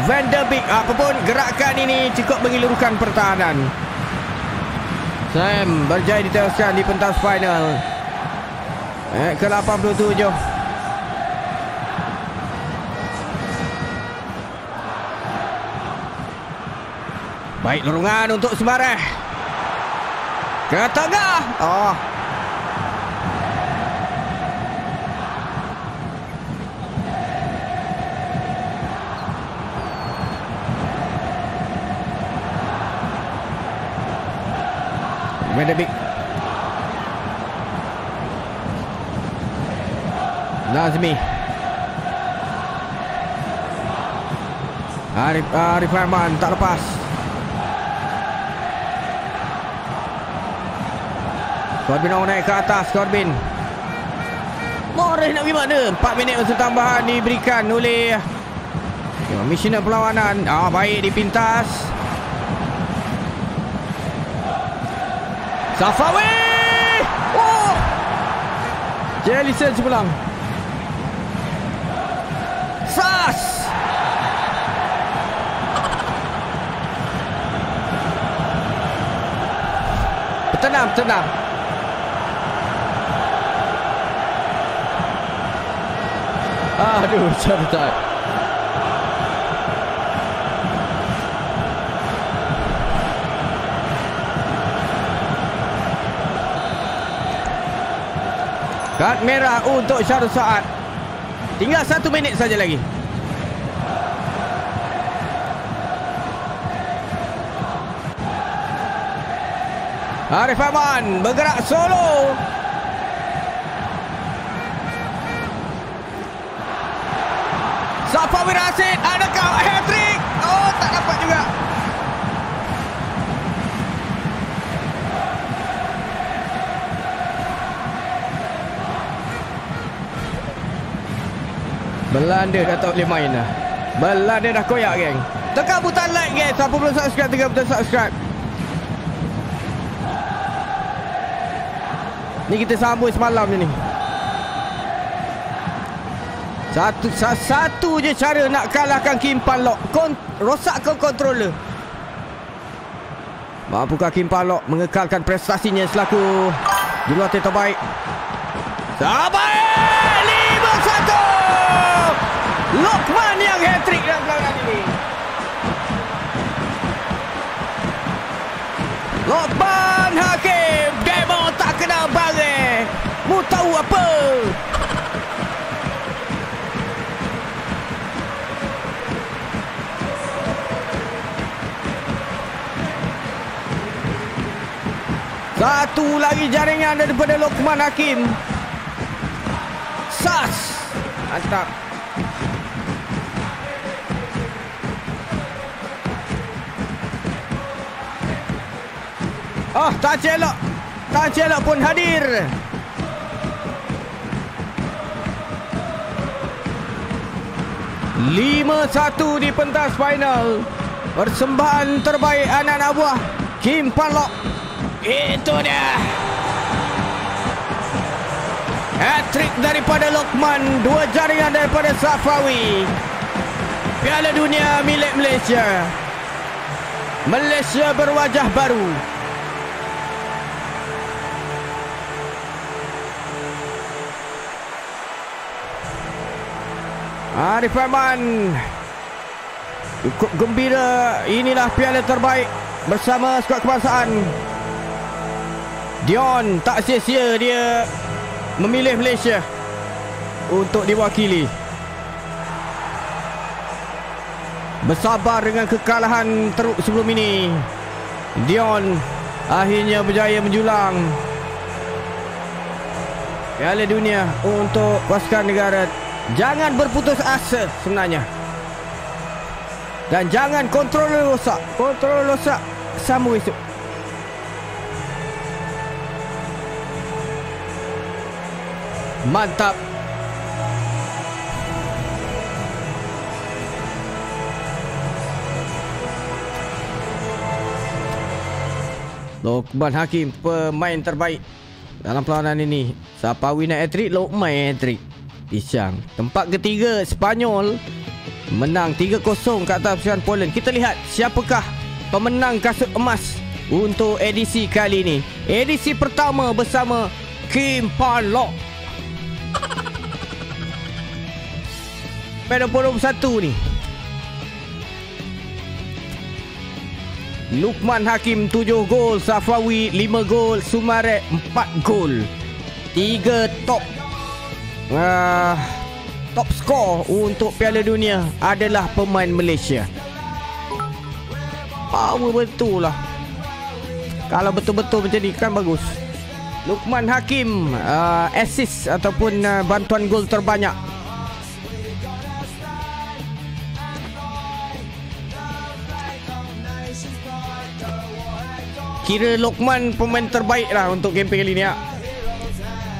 Van der Beek, apapun gerakan ini cukup mengilurukan pertahanan. Sam berjaya diteruskan di pentas final. Eh, ke-87. Baik lorongan untuk Semarang. Ke tengah. Oh. Medebik. Nazmi. Arif Arif Rahman tak lepas. Corbin orang naik ke atas Corbin. Morris nak pergi mana? 4 minit masa tambahan diberikan oleh Missioner perlawanan. Ah, Baik dipintas Safawi! Oh! Jelison sebelang. Sas! Tenang, tenang Aduh, cerdas. Kad merah untuk Syarul Saad. Tinggal satu minit saja lagi. Arif Aman bergerak solo. Belanda dah tak boleh main dah. Belanda dah koyak geng Tekan butang like geng Siapa belum subscribe Tekan butang subscribe Ni kita sambung semalam ni Satu satu je cara nak kalahkan Kim Palok. Kon, Rosakkan controller Mampukah Kim Palok mengekalkan prestasinya selaku Jumlah terbaik Sabar! Sabar! Lokman yang hat-trick dalam perlawanan ini. Lokman Hakim Demo tak kena barang Mu tahu apa? Satu lagi jaringan daripada Lokman Hakim. Sas Mantap Oh, celok. Tak celok pun hadir. Lima satu di pentas final. Persembahan terbaik anak-anak buah Kim Palok. Itu dia. Hat-trick daripada Lokman. Dua jaringan daripada Safawi. Piala Dunia milik Malaysia. Malaysia berwajah baru. Arif Aiman Cukup gembira Inilah piala terbaik Bersama skuad kebangsaan. Dion tak sia-sia dia Memilih Malaysia Untuk diwakili. Bersabar dengan kekalahan teruk sebelum ini. Dion Akhirnya berjaya menjulang Piala dunia Untuk pasukan negara Jangan berputus asa sebenarnya. Dan jangan kontrol rosak. Kontrol rosak sama esok. Mantap. Lokman Hakim pemain terbaik dalam perlawanan ini. Siapa winner hat-trick? Lokman hat-trick. Isyang. Tempat ketiga Spanyol menang 3-0 ke atas pasukan Poland. Kita lihat siapakah pemenang kasut emas untuk edisi kali ini. Edisi pertama bersama Kim Palok. Pada 21 ni. Lukman Hakim 7 gol, Safawi 5 gol, Sumarek 4 gol. 3 top uh, top skor untuk Piala Dunia adalah pemain Malaysia. Power betul lah. Kalau betul-betul macam ni kan bagus. Lukman Hakim uh, assist ataupun uh, bantuan gol terbanyak. Kira Lukman pemain terbaik lah untuk kempen kali ni ya.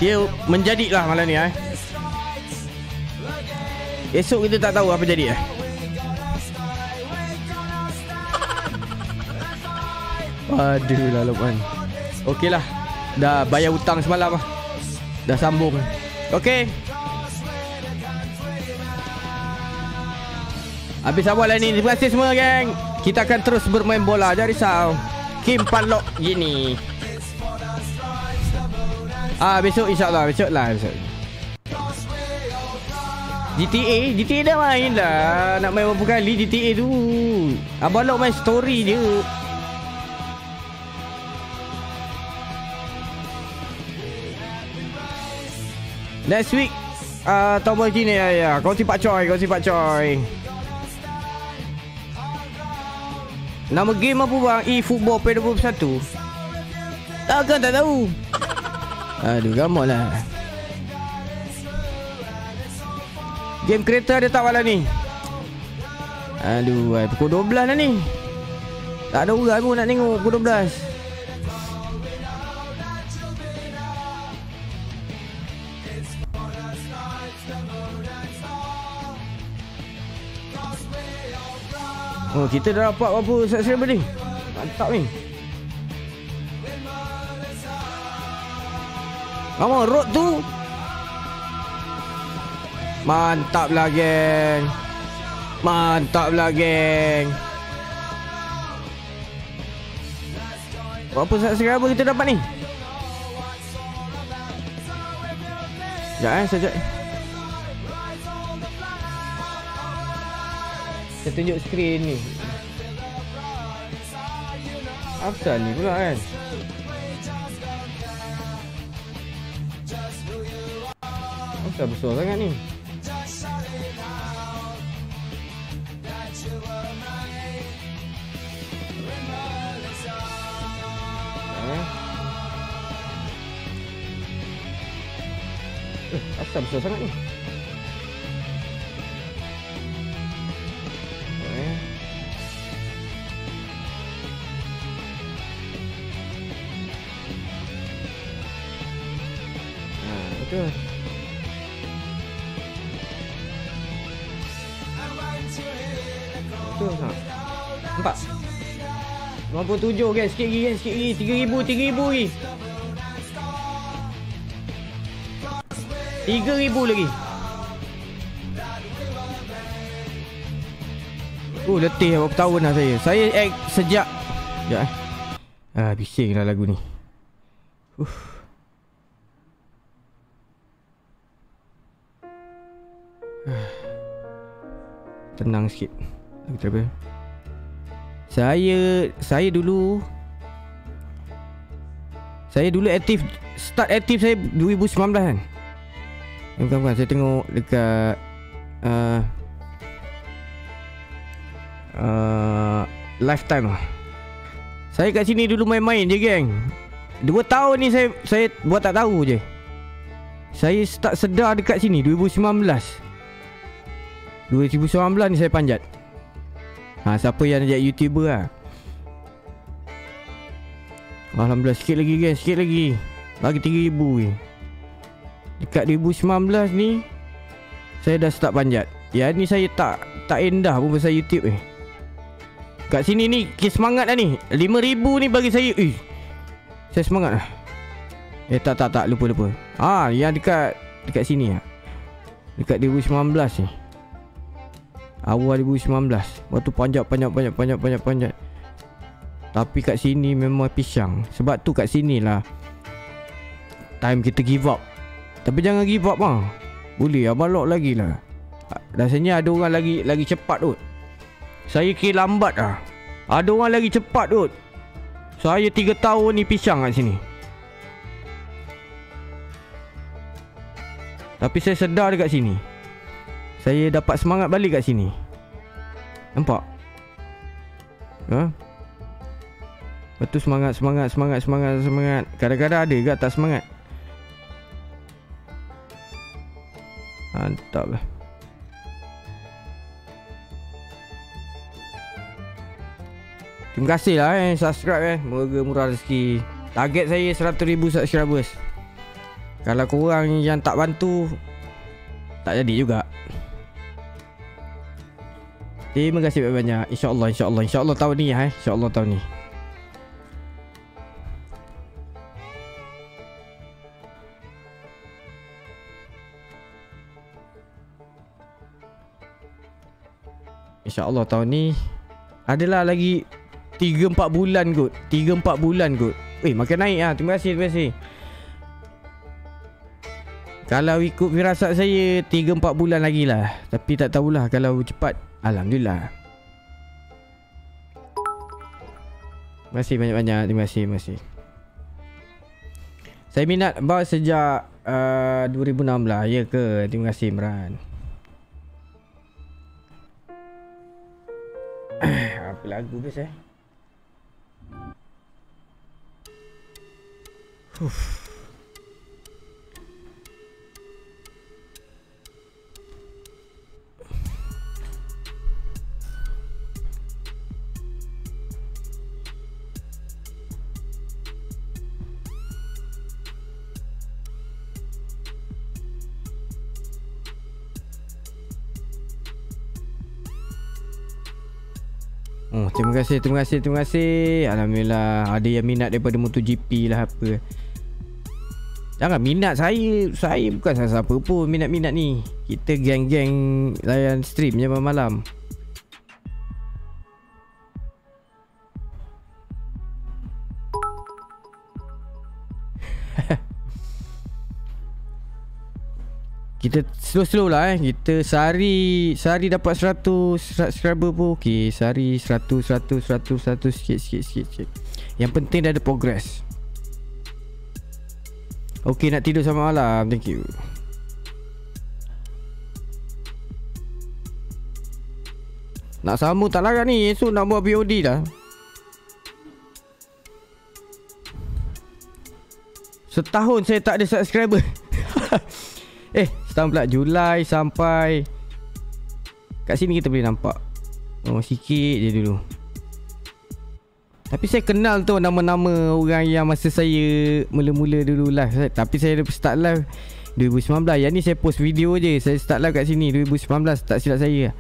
Dia menjadilah malam ni eh. Esok kita tak tahu apa jadi eh. Aduh lah Lukman. Okeylah. Dah bayar hutang semalam lah. Dah sambung. Okey. Habis awal lah ni. Terima kasih semua geng. Kita akan terus bermain bola. Jangan risau. Kim Palok gini. Ah besok insyaAllah. Besok lah. Besok. GTA GTA dah main dah Nak main berapa kali GTA tu? Abang Lok main story je. Next week uh, Tombol gini ya ya. Kongsi Pak Choi Kongsi Pak Choi. Nama game apa bang? E-Football P21 Takkan tak tahu. Aduh gamak lah Game kereta ada tak malam ni? Aduh, ay, pukul 12 dah ni. Tak ada orang pun nak tengok pukul 12. Oh, kita dah dapat apa subscriber ni? Mantap ni. Come road tu. Mantap lah, geng. Mantap lah, geng. Berapa subscriber kita dapat ni? Sekejap eh, sekejap. Saya tunjuk skrin ni. Apa ni pula kan? Apa besar sangat ni? Eh? Asal besar sangat ni? Eh. Betul. Betul 97 guys, sikit lagi guys, sikit lagi. 3000, 3000 lagi. 3000 lagi. Oh letih berapa tahun dah saya. Saya act sejak Sekejap eh. Ah, bising lah lagu ni. Uh. Tenang sikit. Lagu terbaik saya saya dulu saya dulu aktif start aktif saya 2019 kan. Bukan bukan saya tengok dekat uh, uh, lifetime lah. Saya kat sini dulu main-main je geng. Dua tahun ni saya saya buat tak tahu je. Saya start sedar dekat sini 2019. 2019 ni saya panjat. Ha, siapa yang jadi YouTuber lah. Alhamdulillah sikit lagi guys Sikit lagi. Bagi 3000 ni. Dekat 2019 ni Saya dah start panjat. Ya ni saya tak Tak endah pun pasal YouTube ni. Kat sini ni Kes semangat lah ni. 5000 ni bagi saya. Eh Saya semangat lah Eh tak tak tak lupa lupa. Ah yang dekat Dekat sini lah. Dekat 2019 ni Awal 2019 Waktu panjat panjat panjat panjat panjat panjat. Tapi kat sini memang pisang. Sebab tu kat sini lah Time kita give up. Tapi jangan give up lah Boleh abang lock lagi lah. Rasanya ada orang lagi lagi cepat tu Saya kira lambat lah Ada orang lagi cepat tu Saya 3 tahun ni pisang kat sini. Tapi saya sedar dekat sini saya dapat semangat balik kat sini. Nampak? Ha? Betul semangat, semangat, semangat, semangat, semangat. Kadang-kadang ada ke tak semangat? Mantap lah. Terima kasih lah eh Subscribe eh. Moga murah rezeki. Target saya 100,000 subscribers. Kalau korang yang tak bantu Tak jadi juga Terima kasih banyak-banyak. InsyaAllah, insyaAllah. InsyaAllah tahun ni eh. InsyaAllah tahun ni. InsyaAllah tahun ni Adalah lagi 3-4 bulan kot 3-4 bulan kot Eh makin naik lah Terima kasih Terima kasih kalau ikut firasat saya 3-4 bulan lagi lah Tapi tak tahulah kalau cepat Alhamdulillah. Terima kasih banyak-banyak. Terima kasih, terima kasih. Saya minat bawa sejak uh, 2016 Ya ke? Terima kasih Imran. Apa lagu best eh? Uff Oh, terima kasih, terima kasih, terima kasih. Alhamdulillah ada yang minat daripada MotoGP lah apa. Jangan minat saya Saya bukan siapa-siapa pun minat-minat ni Kita geng-geng layan stream je malam-malam Kita slow-slow lah eh. Kita sehari Sehari dapat 100 subscriber pun Okay Sehari 100 100 100 100 sikit sikit sikit. Yang penting dah ada progress. Okay nak tidur sama malam. Thank you. Nak sambung tak larang ni. Esok nak buat VOD dah. Setahun saya tak ada subscriber. Eh Setahun pula Julai sampai Kat sini kita boleh nampak. Oh sikit je dulu. Tapi saya kenal tu nama-nama orang yang masa saya Mula-mula dulu live Tapi saya start live 2019 Yang ni saya post video je. Saya start live kat sini 2019 Tak silap saya.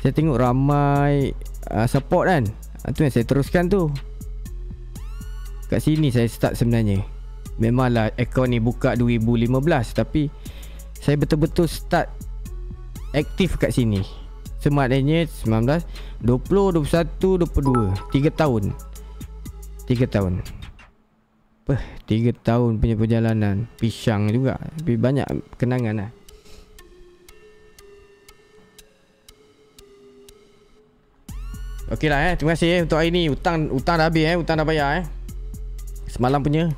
Saya tengok ramai uh, Support kan? Itu yang saya teruskan tu. Kat sini saya start sebenarnya. Memanglah akaun ni buka 2015 Tapi saya betul-betul start aktif kat sini. Semaknanya 19 20, 21, 22 3 tahun. 3 tahun. Apa? 3 tahun punya perjalanan. Pisang juga. Tapi banyak kenangan lah. Okey lah eh. Terima kasih eh untuk hari ni. Hutang, hutang dah habis eh. Hutang dah bayar eh. Semalam punya.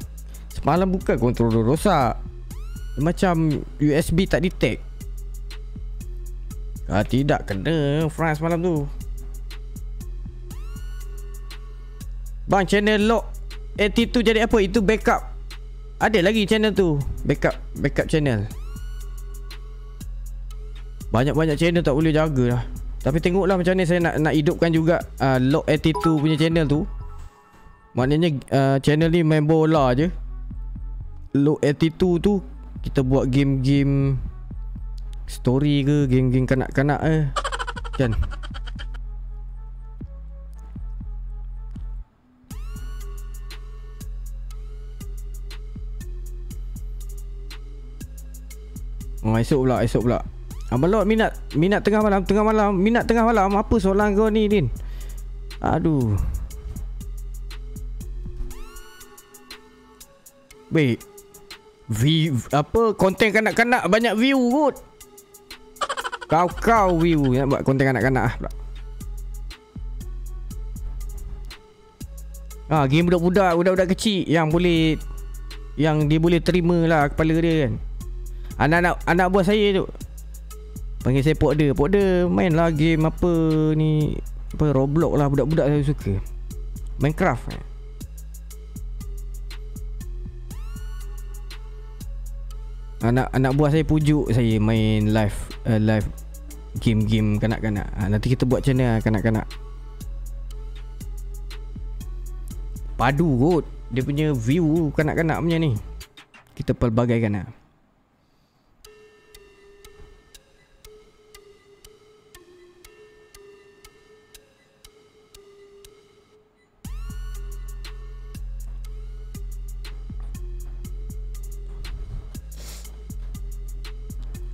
Semalam bukan kontrol rosak macam USB tak detect. Ah tidak kena France malam tu. Bang channel lock Attitude jadi apa? Itu backup. Ada lagi channel tu. Backup Backup channel. Banyak-banyak channel tak boleh jaga lah Tapi tengoklah macam ni Saya nak nak hidupkan juga uh, Lock Attitude punya channel tu. Maknanya uh, channel ni main bola je. Lock Attitude tu kita buat game-game story ke game-game kanak-kanak eh kan Oh, esok pula, esok pula. Amalot minat minat tengah malam, tengah malam, minat tengah malam. Apa soalan kau ni, Din? Aduh. Baik, view apa konten kanak-kanak banyak view kot. Kau kau view nak buat konten kanak-kanak ah. Ah game budak-budak budak-budak kecil yang boleh yang dia boleh terima lah kepala dia kan. Anak-anak anak buah saya tu panggil saya Pokda. Pokda main lah game apa ni apa Roblox lah budak-budak saya suka. Minecraft eh. Anak anak buah saya pujuk saya main live uh, live game-game kanak-kanak. Ha, nanti kita buat channel kanak-kanak. Padu kot dia punya view kanak-kanak punya ni. Kita pelbagaikan lah.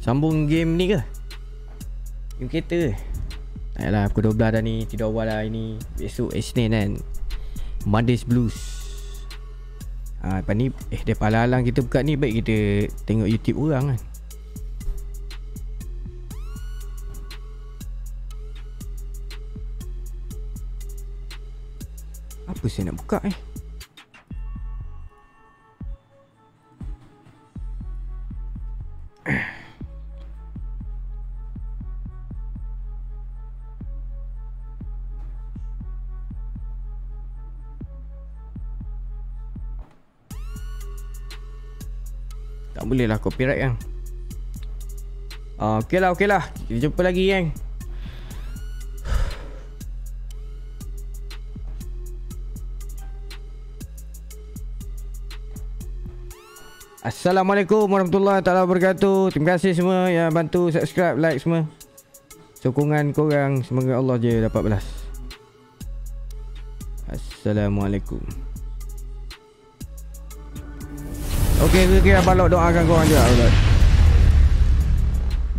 Sambung game ni ke? Game kereta ke? Ayolah pukul 12 dah ni Tidur awal lah ini. Besok Isnin kan? Mondays Blues. Ha, Lepas ni Eh daripada halang kita buka ni Baik kita Tengok YouTube orang kan? Apa saya nak buka eh boleh lah copyright kan uh, Okey lah okey lah Kita jumpa lagi kan Assalamualaikum warahmatullahi taala wabarakatuh. Terima kasih semua yang bantu subscribe, like semua. Sokongan korang semoga Allah je dapat balas. Assalamualaikum. Okay. Abang Lok doakan korang juga. Lok.